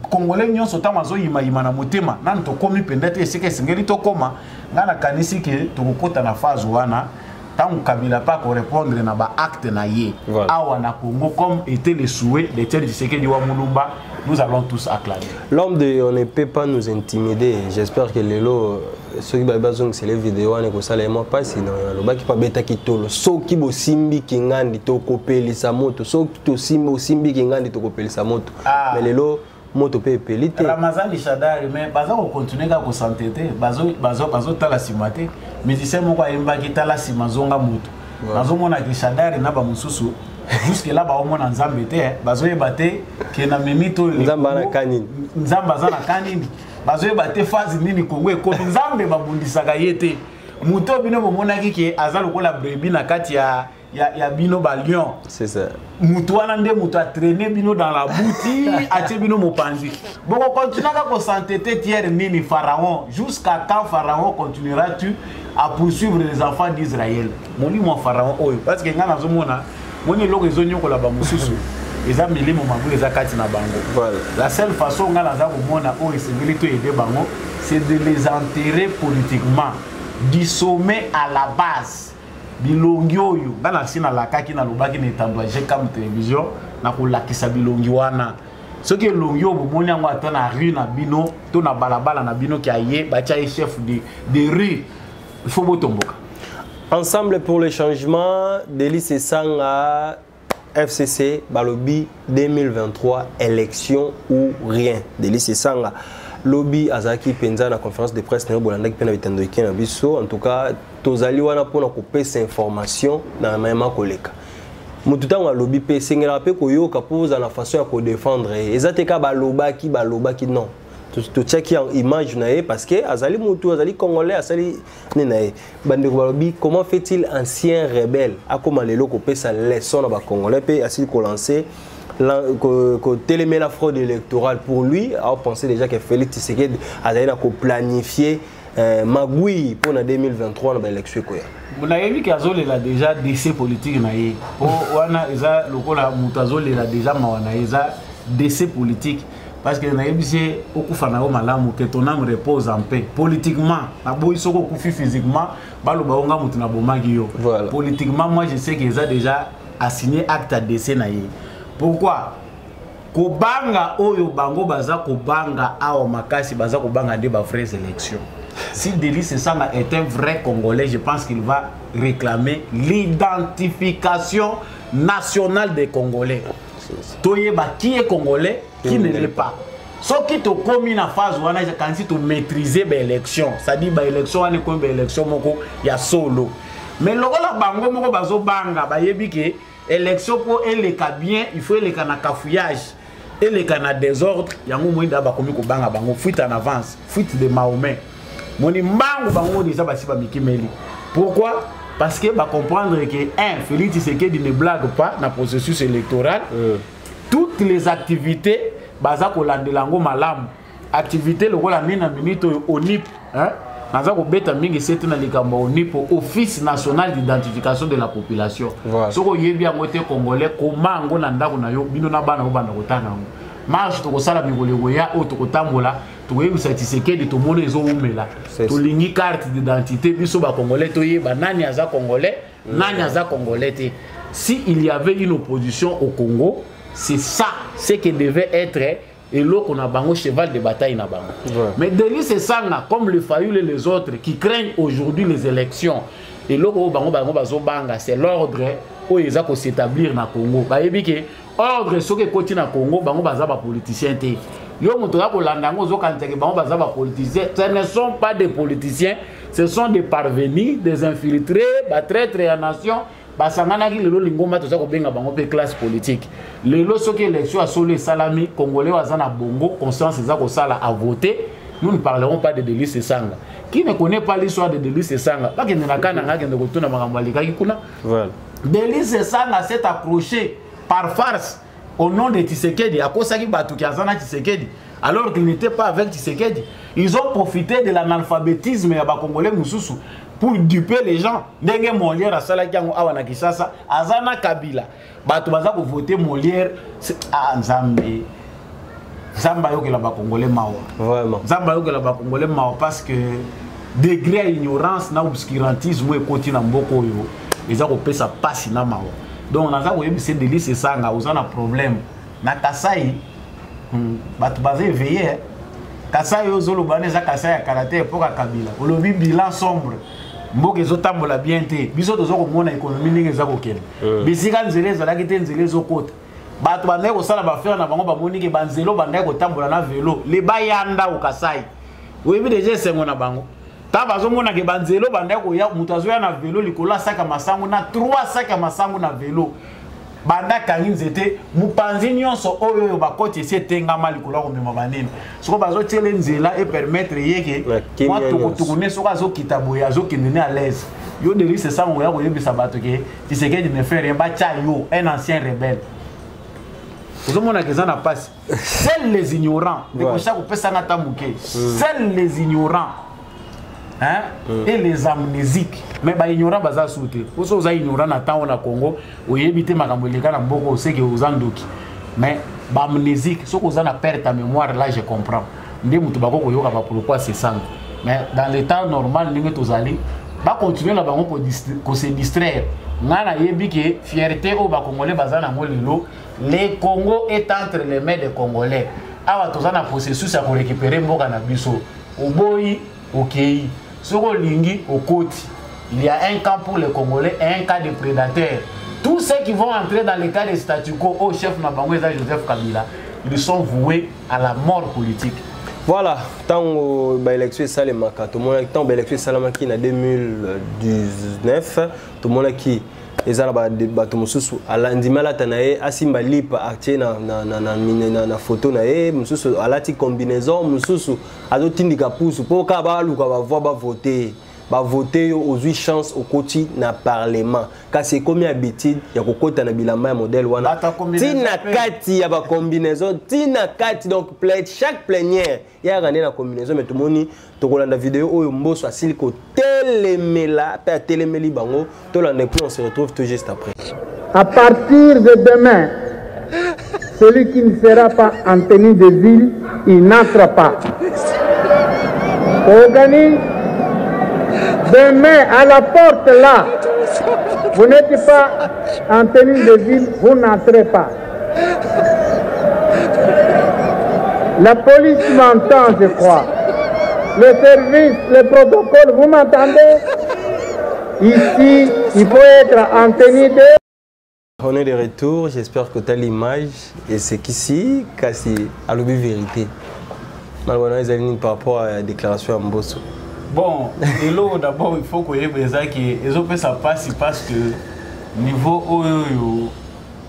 congolais nyonso ntango azoyimayima na motema nanu tokomi mpenza te esika esengeli tokóma ngai nakanisi ke tokokɔta na phase wana ntango kabila mpe akorepondre na baacte na ye voilà. awa na congo comme était le souhait de tiene tshisekedi wa mulumba nous allons tous acclamer l'homme de on ne peut pas nous intimider j'espère que lelo soki baye bazongisela video wana ekosala ye mwa mpasi alobaki mpo abetaki tolo soki bosimbi kingandi tokopelisa moto soki tosimbi osimbi kingandi tokopelisa moto ah. mais lelo moto mpe epeli te ramazan ishadari mais baza kocontinue kaka kosante te bazotala nsima te musicien moko ayembaki tala nsima zonga moto nazomona kishadari na bamosusu jusque là baomona nzambe te eh. bazoyeba te ke na memi to nzambe aza na ka nini nzambe aza na ka nini bazoyeba te phase nini kongo ekomi nzambe babundisaka ye te moto bino bomonaki ke aza lokola brebi na kati ya ya, ya bino ba lion motu wana nde motu atraine bino dans la buti atie bino mopanzi bokokontinaka kosantete tiere nini pharaon jusqu'à quand pharaon continuera tu à poursuivre les enfants d'israël molimo ya pharaon oyo parce que ngai nazomona moni eloko ezonyokola bamosusu eza milimo mabe eza kati na bango la seule façon ngai naza komona oyo esengeli toyede bango c'est de les enterrer politiquement du sommet à la base bilongi oyo nga na nsi nalakaki nalobaki na etando ya gcam television na kolakisa bilongi wana soki elongi oyo bomoni yango ata na rue na bino to na balabala na bino kia ye batya ye chef de, de rue il faut botomboka ensemble pour le changement delis esanga FCC balobi 2023 élection ou rien Delice Sanga lobi azalaki mpenza na conférence de presse na yo bolandaki mpe na bitando eke na biso en tout cas tozali wana mpona kopesa information na mayema koleka moto ntango alobi mpe esengelaka mpe koyoka mpo ozala na façon ya kodefendre ye eza te kaka balobaki balobaki non totiaki image na ye parce que azali motu azali congolais asali nini na ye bandeko balobi comment fait-il ancien rebelle akoma lelo kopesa leçon na bacongolais mpe asili kolancer kotelemela fraude électorale pour lui aopense déjà que félix tshisekedi azali na koplanifie euh, magui mpo na 2023 na baélection ekoya nayebi ke azolela déjà dese politique na ye mpo wana eza lokola moto azolela déjà mawa na ye eza dese politique parce que nayebisi ye okufa na yo malamu que ton âme repose en paix politiquement naboyi soki okufi physiquement baloba yo nga moto nabomaki yo voilà. politiquement moi je sais que eza déjà assigné acte ya décès na ye pourquoi kobanga oyo bango baza kobanga awa makasi baza kobanga nde ba vraies élections si Delis Sessanga est un vrai Congolais, je pense qu'il va réclamer l'identification nationale des Congolais. toyeba qui est congolais qui ne l'est pas soki tokomi na phase wana ekanisi tomaîtrise baélection cestadire baélection wana ekomi baélection moko ya solo mais lokola bango moko bazobanga bayebi ke élection mpo eleka bien il faut eleka na cafouillage eleka na désordre yango moyinda bakomi kobanga bango fuite en avance fuite de mahomet moni mbangu bango deja basi bamikimeli pourquoi parce que bacomprendre que un félix tshisekedi ne blague pas na processus électoral mm. toutes les activités baza kolandela yango malamu activité lokola nini na minute oyo onip hein? naza kobeta mingi sete na likambo ya onipo office national d'identification de la population voilà. soki oyebi yango te congolais koma yango na ndako na yo bino na bana obanda kotanga yango marche tokosala mikolo ekoya oyo tokotambola toyebisa tshisekedi tomona ezowumela tolingi carte d'identité biso bacongolais toyeba nani aza congolais mm. nani aza congolais te si il y avait une opposition au congo c'est ça ce qui devait être eloko na bango cheval de bataille na bango ouais. mais denis esanga comme le fayul et les autres qui craignent aujourd'hui les élections eloko oyo bango bango bazobanga c'est l'ordre oyo eza kosétablir na congo bayebi ke ordre soki ekoti na congo bango baza bapoliticien te yo moto oya kolanda yango ozokanisaki bango baza bapoliticien ce ne sont pas des politiciens ce sont des parvenus des infiltrés batraitre ya nation basanganaki lelo lingomba toza kobenga bango mpe classe politique lelo soki élection ya solo esalami congolais oyo aza na bongo conscience eza kosala a voter nous ne parlerons pas de Delis Esanga qui ne connaît pas l'histoire de Delis Esanga bakende na kananga akende kotuna makambo alikaki kuna Voilà. Belize Esanga s'est approché par farce au nom de Tshisekedi. À cause de Batou qui a Tshisekedi, alors qu'il n'était pas avec Tshisekedi. Ils ont profité de l'analphabétisme des Congolais Moussoussou pour duper les gens. Ndenge Molière a Salakiango Awana Kisasa, Azana Kabila. bato baza kovote molière ah, nzambe nzambe ayokela bacongolais mawa nzambe ayokela bacongolais mawa parce que degré ya ignorance na obscurantisme ekoti na mboka oyo eza kopesa mpasi na mawa donc naza koyebisa delise esanga oza na problème na kasai hmm, bato baza eveille kasai oyo ozoloba wana eza kasai ya kala te epoka kabila olobi bilan sombre mboka ezotambola bien te biso toza komona ekonomi ndenge eza kokende euh. bisika nzela ezalaki te nzela ezokota bato bandaki kosala bafere na bango bamoni ke banzela bandaki kotambola na velo le bayanda okasai oyebi deja esengo na bango ntango bazomona ke banzela bandaki koya moto azoya na velo likolo asaka masango na 3 saka masango na velo banda akangi nzete mopanzi nyonso oyo oyo bakoti esi etengama likolo ya komema banene soko bazotyele nzela epermettre yeke mwa tukutuku ne soko azokita boye azokende ne alaise yo delise sango ya koyebisa bato ke tisekedi ne fait rien batya yo un ancien rebelle ozomonaka eza na mpasi seuls les ignorants ekosa kopesa nga ata moke mm. seuls les ignorants hein? Mm. et les amnésiques mais baignorant baza su te oso oza ignorant na ntango na congo oyebi te makambo eleka na mboko oseke oza ndoki mais baamnésique soki oza na perte ya mémoire là je comprends nde moto bakoki koyoka baprokwa sesanga mais dans le temps normal ndenge tozali bakontinue na bango kose distraire ngai nayebi ke fierté oyo bakongole baza nango lelo le congo est entre les mains de congolais awa toza na processus ya korécupere mboka na biso oboyi okei soki olingi okoti il y a un camp pour les congolais et un cas de prédateur tous ceux qui vont entrer dans le cas de statu quo au oh, chef na bango eza joseph kabila ils sont voués à la mort politique voilà ntango baélection esalemaka tomonaki ntango baélection esalamaki na 2019 tomonaki eza na bato mosusu alandi malata na ye asimba lipa atie na, na, na, na, na, na, na foto na ye mosusu alati combinaison mosusu azotindika pusu mpo kaka baluka bavoi bavote ye bavote yo ozwi chance okoti na parlement kasi ekomi habitude ya kokota na bilamba ya modele wana ti na kati ya bacombinaison ti na kati donc chaque plenière eyaka nde na combinaison me tomoni tokolanda video oyo mboso asili kotelemela mpe atelemeli bango tolanda epuis on se retrouve tout juste après à partir de demain celui qui ne sera pas en tenue de ville il n'entre pas ogani demain à la porte là vous n'êtes pas en tenue de ville vous n'entrez pas La police m'entend, je crois. Le service, le protocole, vous m'entendez Ici, il faut être en tenue de... On est de retour, j'espère que tu as l'image. Et c'est qu'ici, c'est à l'objet vérité. Malheureusement, ils ont par rapport à la déclaration à Mbosso. bon lelo d'abord il faut koyeba ezaki ezopesa mpasi parce que niveau oyo oyo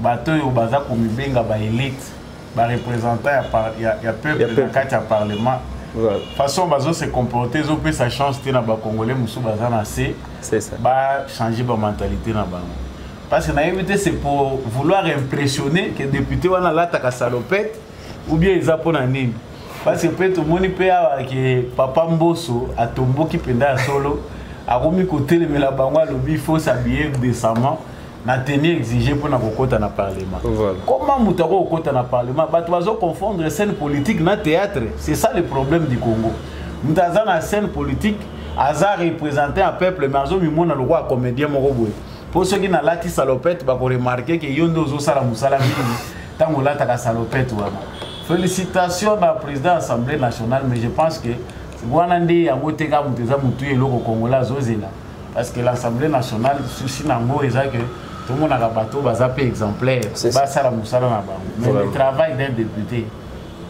bato oyo baza komibenga ba elite ba représentant ya, par, ya, ya peuple na kati ya parlement voilà. façon bazo se comporter ezopesa chance te na bacongolais mosusu baza na se bachange bamentalité na bango parce que nayebi te c'est pour vouloir impressionner que député wana alataka salopete ou bien eza mpo na nini parce que mpe tomoni mpe awa ke papa mboso atomboki mpenza ya solo akomi kotelemela bango alobi faut s'habiller décemment na tenue exige mpo na kokota na parlement voilà. koma moto akoki kokota na parlement bato bazo confondre scène politique na théâtre c'est ça le problème du congo moto aza na scène politique aza représente ya peuple mais azomimona lokola comédien moko boye mpo soki nalati salopete bakoremarke ke yo nde ozosala mosala mingi ntango olataka salopete wana félicitation na président ya assemblée nationale mais je pense que wana nde yango teka moto eza motu eloko kongola azozela parce que l'assemblée nationale souci na yango eza que tomonaka bato baza mpe exemplaire basala mosala na bango mais le travail d'un député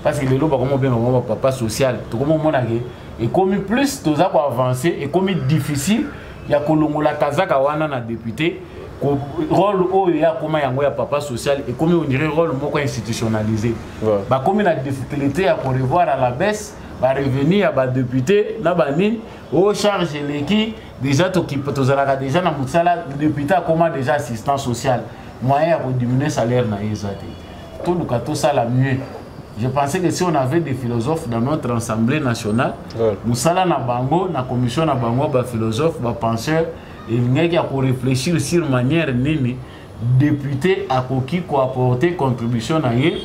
parce que lelo bakomi obenga bango bapapa social tokomi omona ke ekomi plus toza koavance ekomi difficile ya kolongola kazaka wana na député rôle oyo ye akoma yango ya papa social ekomi ondire rôle moko institutionnalisé bakomi na difficulté ya korevoir à la baisse barevenu ya badepute na banini o oh, charge eleki deja tozalaka deja na mosala député akoma deja assistant social moyen ya kodiminue salaire na ye eza te toluka tosala mieux je pensais que si on avait des philosophes dans notre assemblée nationale mosala na bango na commission na bango baphilosophe bapenseur elingaki ya koréfléchir sur manière nini député akoki koapporte contribution na ye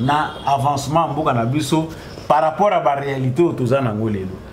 na avancement ya mboka na biso par rapport ya baréalité oyo toza na yango lelo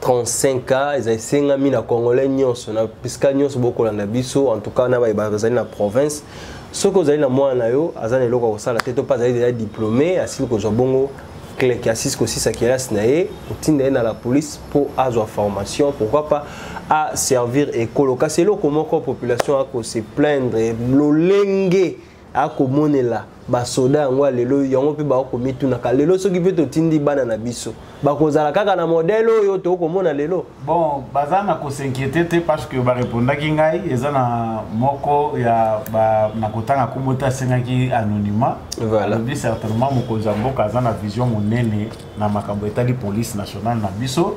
35 ans eza esengami na congolais nyonso na pisika nyonso bokolanda biso en tout cas na baye bazali na province soki ozali na mwana na yo aza na eloko ya kosala te to mpe azali deja diplôme asili kozwa bongo kleke asisi kosisa kelasi na ye otinda ye na la police mpo azwa formation pourquoi pas a servir ekolo kasi eloko moko population akose plaindre lolenge akomonela basoda yango ya lelo yango mpe bakomitunaka lelo soki mpe totindi bana na biso bakozala kaka na modele oyo tokomona lelo bon baza na kosinquiete te parce que barepondaki ngai eza na moko ya ba, na kotanga nkombo te asengaki anonymat voilà. alobi certainement mokonzi ya mboka aza na vision monene na makambo etali police nationale na biso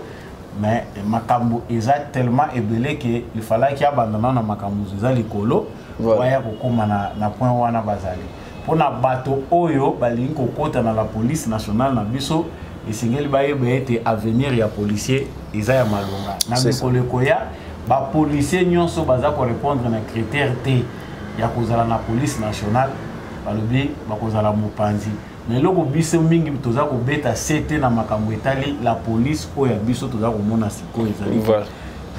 mais makambo eza tellement ebele ke il falaki abanda nao na makambo eza likolo waya kokóma na, na point wana bazali mpo na bato oyo balingi kokɔta na la police nationale na biso esengeli bayeba ete avenir ya policier eza ya malonga na mikolo ekoya bapolicier nyonso baza korépondre na critère te ya kozala na police nationale balobi bakozala mopanzi na eloko biso mingi toza kobeta sete na makambo etali la police oyo ya biso toza komona sikoyo ezali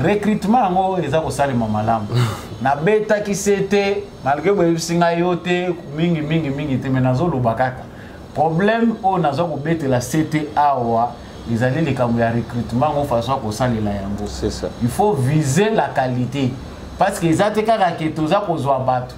recrutement yango eza kosalema malamu nabetaki sete malgre boyebisi ngai yo te mingi mingi mingi te me nazoloba kaka problème oyo naza kobetela sete awa ezali likambo ya recrutement yango façon ya kosalela yango il faut viser la qualité parce que eza te kaka ke toza kozwa bato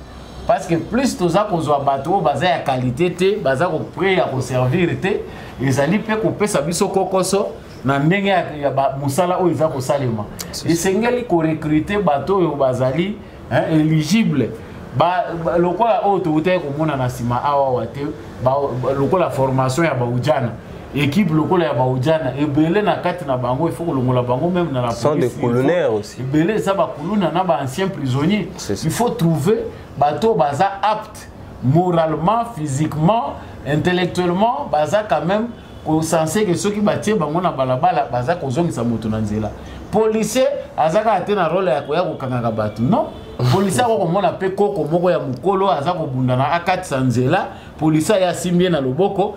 parce que plus toza kozwa bato oyo baza ya qualité te baza kopre ya koservir te ezali mpe kopesa biso kokoso na ndenge ya mosala oyo eza kosalema esengeli korekrute bato oyo bazali éligible lokola oyo toutaki komona na nsima awawa te lokola formation ya baujana équipe lokola ya baujana ebele na kati na bango il faut kolongola bango même na la police ebele eza bakuluna na ba ancien prisonnier il faut trouver bato baza apte moralement physiquement intellectuellement baza quand même kosense ke soki batie bango na balabala baza kozongisa moto na nzela policier aza kaka te na role ya koya kokangaka bato non polisi ako komona mpe koko moko ya mokolo aza kobundana akatisa nzela polisi aye asimbi ye na loboko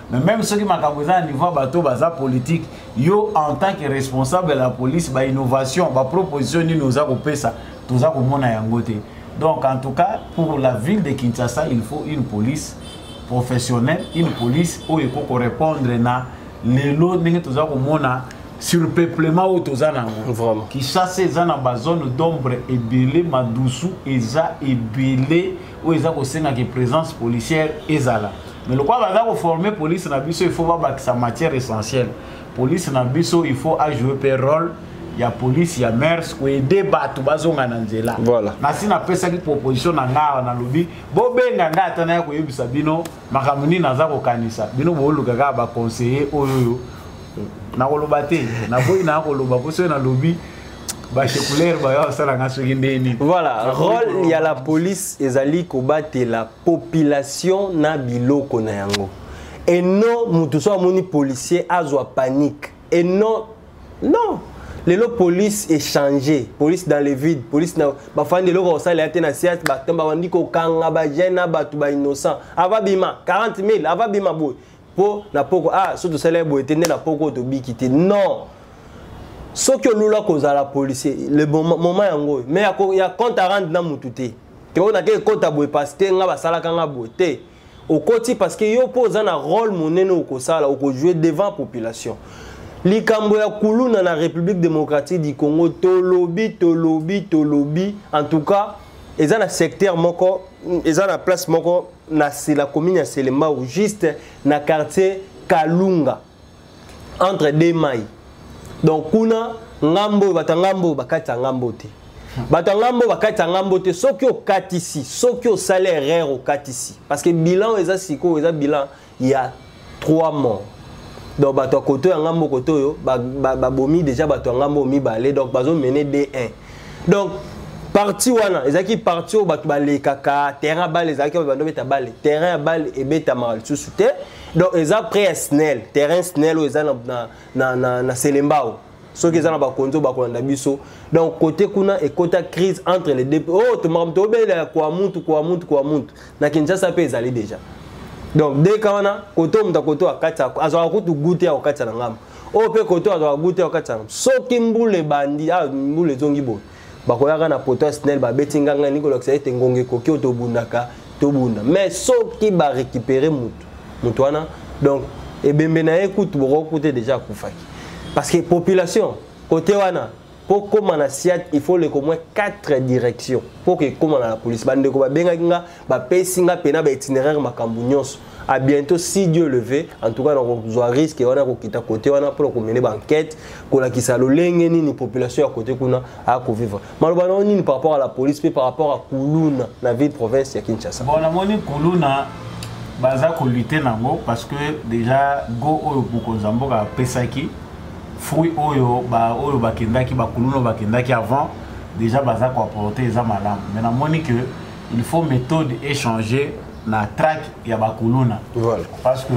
mais même soki makambo eza na niveau ya bato baza politique yo en tant que responsable ya la police bainnovation baproposition nini oza kopesa toza komona yango te donc en tout cas pour la ville de kinshasa il faut une police professionnelle une police oyo ekoki korépondre na lelo ndenge toza komona surpeuplement oyo toza na yango kinshasa eza na bazone d'ombre ebele madusu eza ebele oyo eza kosenga ke présence policière ezala mais lokola baza koforme police na biso il faut babakisa matière essentielle police na biso il faut ajouer pe rôle ya police ya mers koede bato bazonga na nzela voilà. nasi napesaki proposition na ngai awa nalobi bobenga ngai ata naya koyebisa bino makambo nini naza kokanisa bino booluka kaka baconseiller oyoyo nakoloba te naboyi naya koloba mpo soki nalobi voilà rôle ya la police ezali kobatela population na biloko na yango et non moto so amoni policier azwa panique et non non lelo police echange police dans le vide police na bafandi eloko kosalela te na siate bato babandi kokanga bajeune na bato bainnocent avabima 40 000 avabima boye po na poko ah so tosala ye boye te nde na poko oyo tobiki te non soki olula kozala policier le moment yango oyo mais ya compte à rendre na mutu te te oyo nake ekota boye parce que nga basalaka nga boye te okoti parce que yo mpo oza na rôle monene okosala okojoue devant population likambo ya kuluna na république démocratique du congo tolobi tolobi tolobi en tout cas eza na secteur moko eza na place moko na la commune ya selembao juste na quartier kalunga entre deux mai donc kuna ngambo oyo bato ya ngambo oyo bakati ya ngambo te bato ya ngambo bakati ya ngambo te soki okatisi soki osali erreur okatisi parce que bilan eza sikoyo eza bilan ya 3 mois donc bato ya koto ya ngambo koto oyo babomi ba, ba, ba deja bato ya ngambo mibale donc bazomene d1 donc parti wana ezalaki parti oyo bato balekaka terrain ya bale ezalaki oyo bando beta bale terrain ya bale ebetamaka lisusu te donc eza près ya snel terrain snel oyo eza na, na, na, na, na selembao soki eza na bakonzi oyo bakolanda biso donc kote kuna ekota crise entre les deux oyo oh, tomaka moto obelela kwa mutu kwa mutu kwa mutu na kinshasa mpe ezali déjà donc deka wana kote oyo moto akote akatisa azwaka kutu gute ya kokatisa na ngambo oyo mpe kote oyo azwaka gute ya kokatisa na ngambo soki mbula ebandi ah, mbula ezongi boye bakoyaka na poto ya snel babeti nganga nini kolakisa ete ngonga ekoki oyo tobundaka tobunda mais soki barécupere motu motu wana donc ebembe na ye kutu bokoki kutu deja akufaki parce que population kote wana mpo koma na siat il faut leka moins 4 direction mpo kokoma na la police bandeko babengaki nga bapesi nga pena ba itinéraire makambo nyonso à bientôt si dieu le veut en tout cas nakozwa risque wana kokita kote wana mpona komene baenquête kolakisa lolenge nini population ya kote kuna akovivre maloba nango nini par rapport à la police mpe par rapport à kuluna na ville province ya kinshasa bon namoni kuluna baza kolute nango parce que déjà go oyo mokonzi ya mboka apesaki fruit oyo baoyo bakendaki bakuluna oyo bakendaki avant déjà baza koaporte eza malamu mais namoni que il faut méthode échanger na track ya bakuluna voilà. parce que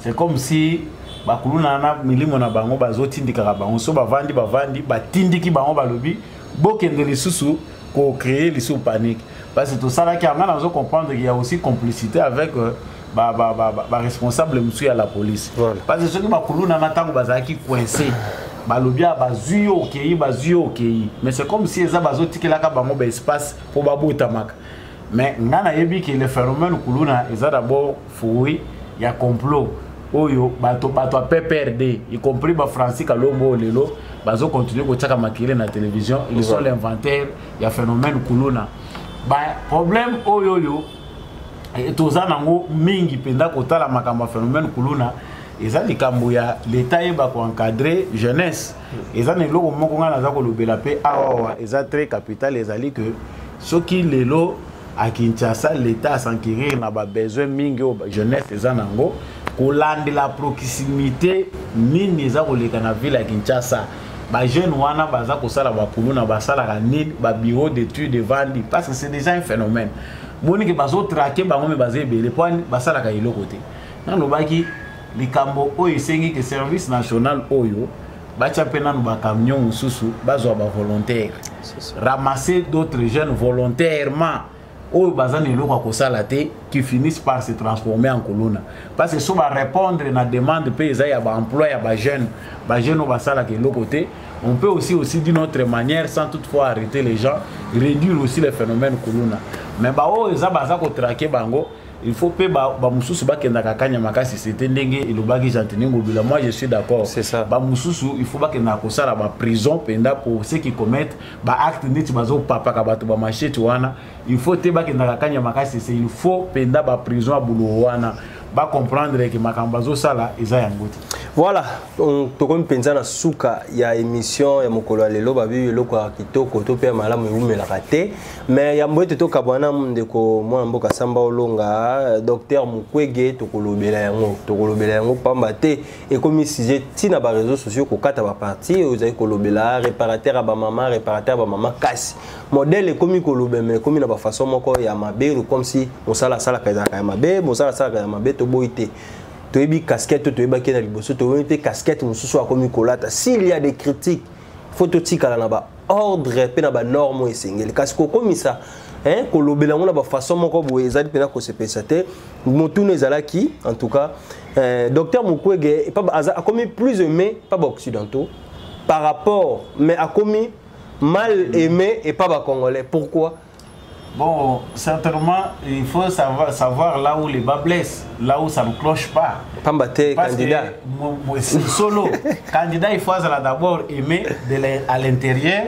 c'est comme si bakuluna na milimo na bango bazotindikaka bango so bavandi bavandi batindiki bango balobi bokende lisusu kocréer lisusu panique parce que tosalaki yango nazo comprendre qu'il y a aussi complicité avec euh, baresponsable mosusu ya la police parce que soki bakuluna na ntango bazalaki coince balobi ya bazwi yo okei bazwi yo okei mais c'est comme si eza bazotikelaka bango baespace mpo babotamaka mais ngai nayebi ke le phénomène kuluna eza d'abord fruit ya complot oyo bato bato ya pprd y compris bafrancis kalombo oyo lelo bazokontinue kotyaka makele na télévision ils sont l'inventaire ya phénomène kuluna baproblème oyo oyo eh, toza nango mingi mpenza kotala makambo ya phénomène kuluna eza likambo ya leta yeba koencadre jeunesse eza na eloko moko ngai naza kolobela mpe awawa eza très capital ezali ke soki lelo a kinshasa l'état asenquérir na babesoin mingi oyo jeunesse eza na yango kolandela proximité nini eza koleka na ville ya kinshasa bajeune wana baza kosala bakuluna basalaka nini babureau d'étude evandi parce que c'est déjà un phénomène boni ke bazotrake bango me baza ebele mpo basalaka eloko te nalobaki likambo oyo esengi ke service national oyo batya mpe nano bacamion mosusu bazwa bavolontaire ramasser d'autres jeunes volontairement oyo baza na eloko ya kosala te qui finissent par se transformer en kolona parce que so barépondre na demande mpe eza ya baemploi ya bajeune bajeune oyo basalaka eloko te on peut aussi aussi d'une autre manière sans toutefois arrêter les gens réduire aussi le phénomène kolona mais baoyo eza baza kotrake bango il faut mpe bamosusu ba bakendaka kanya makasi sete ndenge elobaki gentini ngobila moi je suis d'accord bamosusu il faut bakendaka kosala baprison mpenza pour ce qui commettre baacte neti bazopapaka bato bamachete wana il faut te bakendaka kanya makasi se il faut mpenza baprison ya buluwo wana bacomprendre ke makambo bazosala eza yango te voilà tokomi mpenza na suka ya émission ya mokolo ya lelo babi eloko ya kitoko to mpe ya malamu ewumelaka te me yambo ete tokabwana ndeko mwana mboka samba olonga docteur mukwege tokolobela yango tokolobela yango mpamba te ekomi sujet ti na bareseau sociaux kokata baparti oyo ozali kolobela réparateur ya bamama réparateur ya bamama kasi modèle ekomi kolobema ekomi na bafaçon moko ya mabe comme si mosala asalaka ezalaka ya mabe mosala asalaka ya mabe toboyi te toyebi casquette oyo toyebaki na liboso toyebi mpe casquette mosusu akomi kolata s'il y a des critiques faut totikala na ba ordre mpe na banorme oyo esengeli kasi kokomisa eh, kolobela yango na bafaçon moko boye ezali mpenza kosepelisa te motuna ezalaki en tout cas eh, docteur mukwege akomi plus aimé pa baoccidentaux par rapport mais akomi mal aimé epa bacongolais pourquoi Bon, certainement, il faut savoir, savoir là où les bas blessent, là où ça ne cloche pas. Pamba te candidat. solo, candidat, il faut d'abord aimer à l'intérieur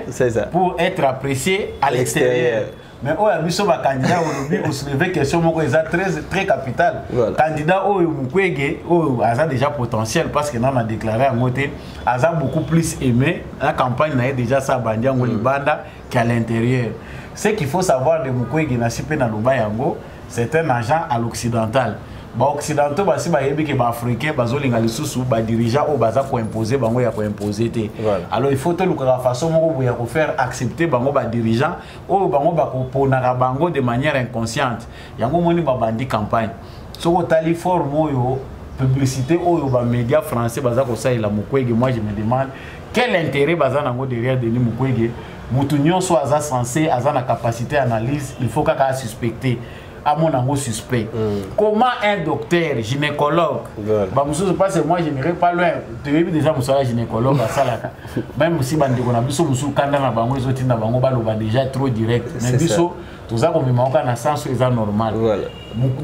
pour être apprécié à l'extérieur. mais oyo ya biso bakandidat olobi osouleve question moko eza très, très capitale voilà. candidat oyo mukwege oyo aza déjà potentiel parce que nana déclaré yango te aza beaucoup plus aimé na campagne na ye déjà sa abandi yango mm. libanda mm. qu'à l'intérieur. Ce qu'il faut savoir de Mukwege nasi pe na loba yango, c'est un agent à l'occidental. Ba occidentaux basi ba yebi ke ba africains bazo linga lisusu ba dirigeants au baza ko imposer bango ya ko imposer te. Voilà. Alors il faut te luka façon moko boya ko faire accepter bango ba dirigeants au bango ba ko ponaka bango de manière inconsciente. Yango moni ba bandi campagne. Soko tali forme oyo publicité oyo ba médias français baza ko salela Mukwege, moi je me demande quel intérêt baza nango derrière denis mukwege motu nyonso aza sensé aza na capacité analyse il faut kaka asuspecte amona yango suspect mm. comment un docteur gynécologue bamosusu parce que moi je n'irai pas loin toyebi déjà mosala gynécologue asalaka meme si bandeko na biso mosusu kanda na bango ezotinda bango baloba déjà trop direct mais biso toza komema oka na sens oyo eza normal voilà.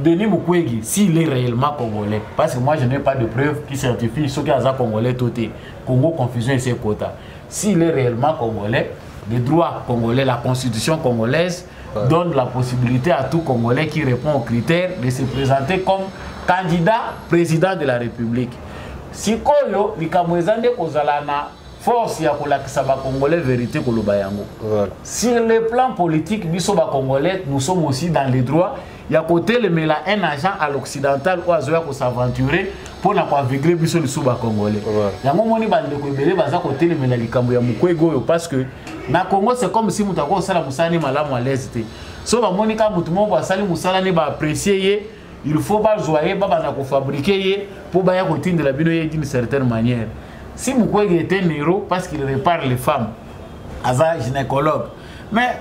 denis mukwegi s'il est réellement congolais parce que moi je n'ai pas de preuve qui certifie soki aza congolais to te Congo confusion ese ekota s'il est réellement congolais le droit congolais la constitution congolaise ouais. donne la possibilité à tout congolais qui répond aux critères de se présenter comme candidat président de la république sikoyo likambo eza nde kozala na force ya kolakisa bacongolais vérité koloba yango voilà. sur le plan politique biso bacongolais nous sommes aussi dans les droits ya kotelemela un agent à l'occidental oyo azoya kosaventure mpo na koavigre biso lisusu bacongolais yango omoni bandeko ebele baza kotelemela likambo ya mokwege oyo parce que na congo c'est comme si moto akosala mosala ne malamu alaise te so bamoni kaka moto moko asali mosala ne baapprécie ye il faut bazwa ye babanda kofabrike ye mpo baya kotindela bino ye d'une certaine manière si mokwege ete nero parce qu'il repare les femmes aza gynécologue mais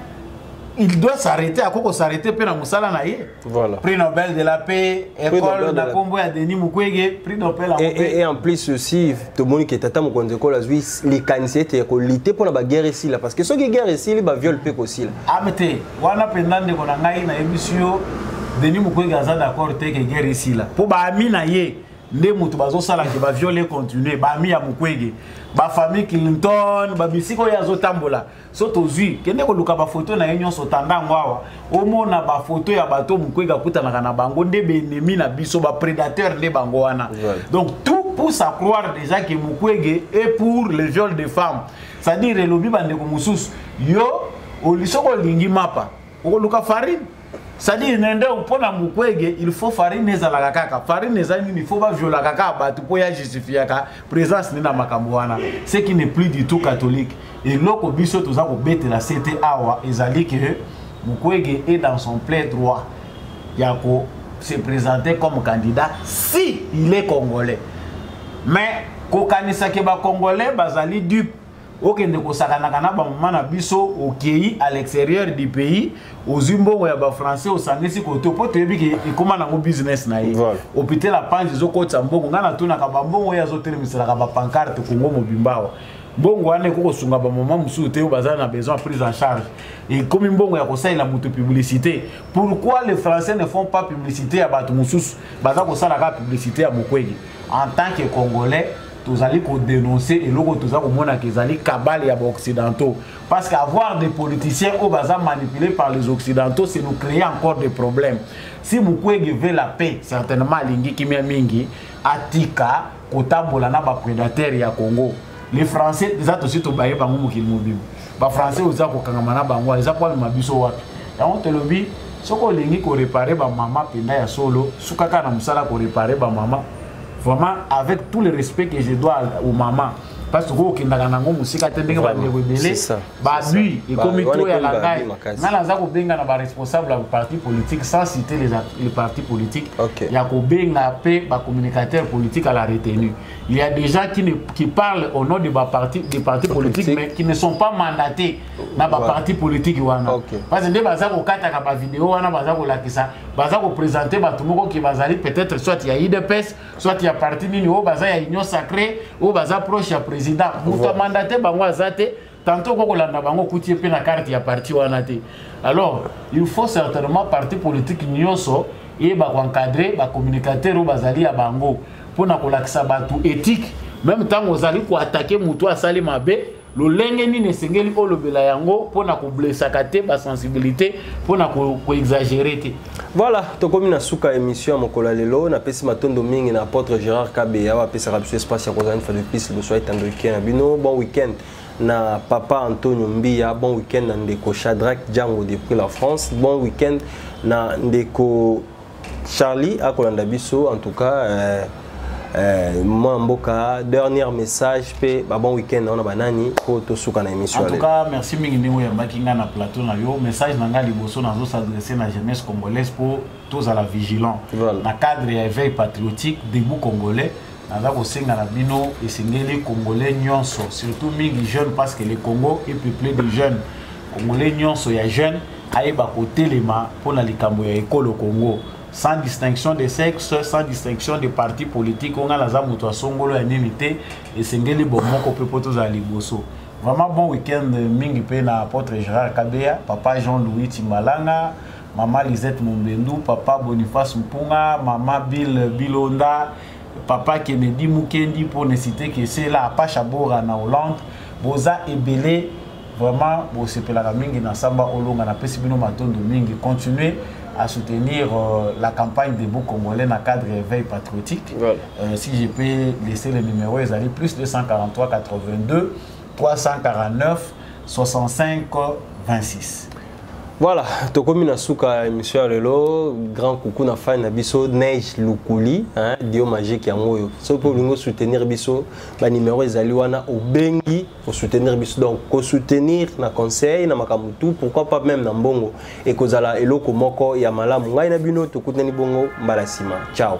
il doit s'arrêter akoki kosarrete mpe na mosala na ye voilà. prix nobel de la paix école na nkombo ya denis mukwege prix nobel et en plus aussi tomoni ke tata mokonzi ekolo azwi likanisi ete kolite mpo na baguerre esila parce que soki guerre esili baviole mpe kosila ame ah, te wana mpenza ndeko na ngai nayebisi yo denis mukwege aza d'accord te ke guerre esila mpo baami na ye nde moto bazosala ke baviole continue bami ya mokwege bafamille clinton babisika oyo azotambola so tozwi kende koluka bafoto na ye nyonso tanda yango awa omona bafoto ya bato mokwege akutanaka na bango nde baennemi na biso bapredateur nde bango wana donc tout pousse à croire déjà que mukwege est pour le viol de femme c'est-à-dire elobi bandeko mosusu yo soki olingi mapa okoluka farine cestadire na nde mpo na mukwege il faut farine ezalaka kaka farine eza nini il faut baviolaka kaka bato mpo ya justifiaka présence ne na makambo wana ce qui n'est plus du tout catholique eloko biso toza kobetela sete awa ezali ke mukwege est dans son plein droit ya ko se présenter comme candidat si il est congolais mais kokanisa ke bacongolais bazali dupe okende kosakanaka na bamama na biso okei à l'extérieur du pays ozwi mbongo ya bafrançais osangisi koto mpo toyebi ke ekóma nango business na ye hôpital apanzi ezokotisa mbongo ngai natunaka bambongo oyo azotelemiselaka bapancarte kongo mobimba awa mbongo wana ekoki kosunga bamama mosusu te oyo baza na besoin prise en charge ekomi mbongo ya kosalela moto publicité pourquoi les français ne font pas publicité ya bato mosusu baza kosala kaka publicité ya mokwege en tant que congolais tozali kodenonce eloko toza komonaka ezali kabale ya baoccidentaux parce que avoir des politiciens oyo baza manipulé par les occidentaux c'est nous créer encore des problèmes si mukwege ve la paix certainement alingi kimia mingi atika kotambola na bapredateur ya congo les français eza tosi tobaye bango mokili mobima bafrançais oza kokangama na bango eza mpo amema biso wapi yango tolobi soki olingi korepare bamama mpenza ya solo sukaka na mosala korepare bamama vraiment avec tout le respect que je dois au maman parce que okendaka nango mosika te ndenge bandeko ebele babui ekomi to ya na ngai ngai naza kobenga na baresponsable ya parti politique sans citer les parti politique ya kobenga mpe bacommunicateur politique à la retenue il y a des gens qui, ne, qui parlent au nom de baparti des partis politiques mais qui ne sont pas mandatés na baparti politiki wana parce nde baza kokataka bavideo wana baza kolakisa baza kopresente bato moko ke bazali peut-être soit ya idps soit ya parti nini oyo baza ya union sacré oyo baza proche ya président moto ya mandate bango aza te tantôt ko kolanda bango kutie mpe na carte ya parti wana te alors il faut certainement parti politique nyonso eyeba koencadre bacommunicateur oyo bazali ya bango mpo na kolakisa bato éthique meme ntango ozali koatake moto asali mabe lolenge nini esengeli olobela yango mpo na koblesaka te basensibilité mpo na koexagere te voilà tokomi na suka ya émission ya mokolo ya lelo napesi matondo mingi na apôtre gérard kabeya oyo apesaka biso espace ya kozala nifa de plus liboso ya etando ekei na bino bon week-end na papa antonio mbiya bon week-end na ndeko shadrack django depuis la france bon week-end na ndeko Charlie akolanda biso en tout cas euh, euh, mwa mboka dernier message mpe babon week-end na wana banani mpo tosuka na émission en tout cas merci mingi ndenge oyambaki ngai na plateau na yo message na ngai liboso nazo s'adresse na jeunesse congolaise mpo tozala vigilant voilà. na cadre ya éveil patriotique debout congolais naza kosenga na bino esengeli congolais nyonso surtout mingi jeune parce que le congo est peuplé de jeunes congolais nyonso ya jeune ayeba kotelema mpo na likambo ya ekolo congo sans distinction de sexe sans distinction de parti politique onga naza moto ya songolo ya nini te esengeli bomoko mpe mpo tozala liboso vraiment bon week-end mingi mpe na apôtre gérard kabeya papa jean louis timbalanga mama lisette mombendu papa boniface mpunga mama bill bilonda papa kennedy mukendi mpo na site kesela apasha bora na hollande boza ebele vraiment bosepelaka mingi na samba olonga napesi bino matondo mingi continuer à soutenir euh, la campagne des beaux congolais dans le cadre éveil patriotique voilà. euh, si je peux laisser le numéro ils allaient plus 243 82 349 65 26 voilà tokomi na suka ya émission ya lelo grand coucou na fani na biso neige lukuli hein, dio magique yango oyo soki mpe olingi osoutenir biso banimero ezali wana obengi osoutenir biso donc kosoutenir na conseil na makambo tout pourquoi pas même na mbongo ekozala eloko moko ya malamu ngai na bino tokutani bongo mbala nsima ciao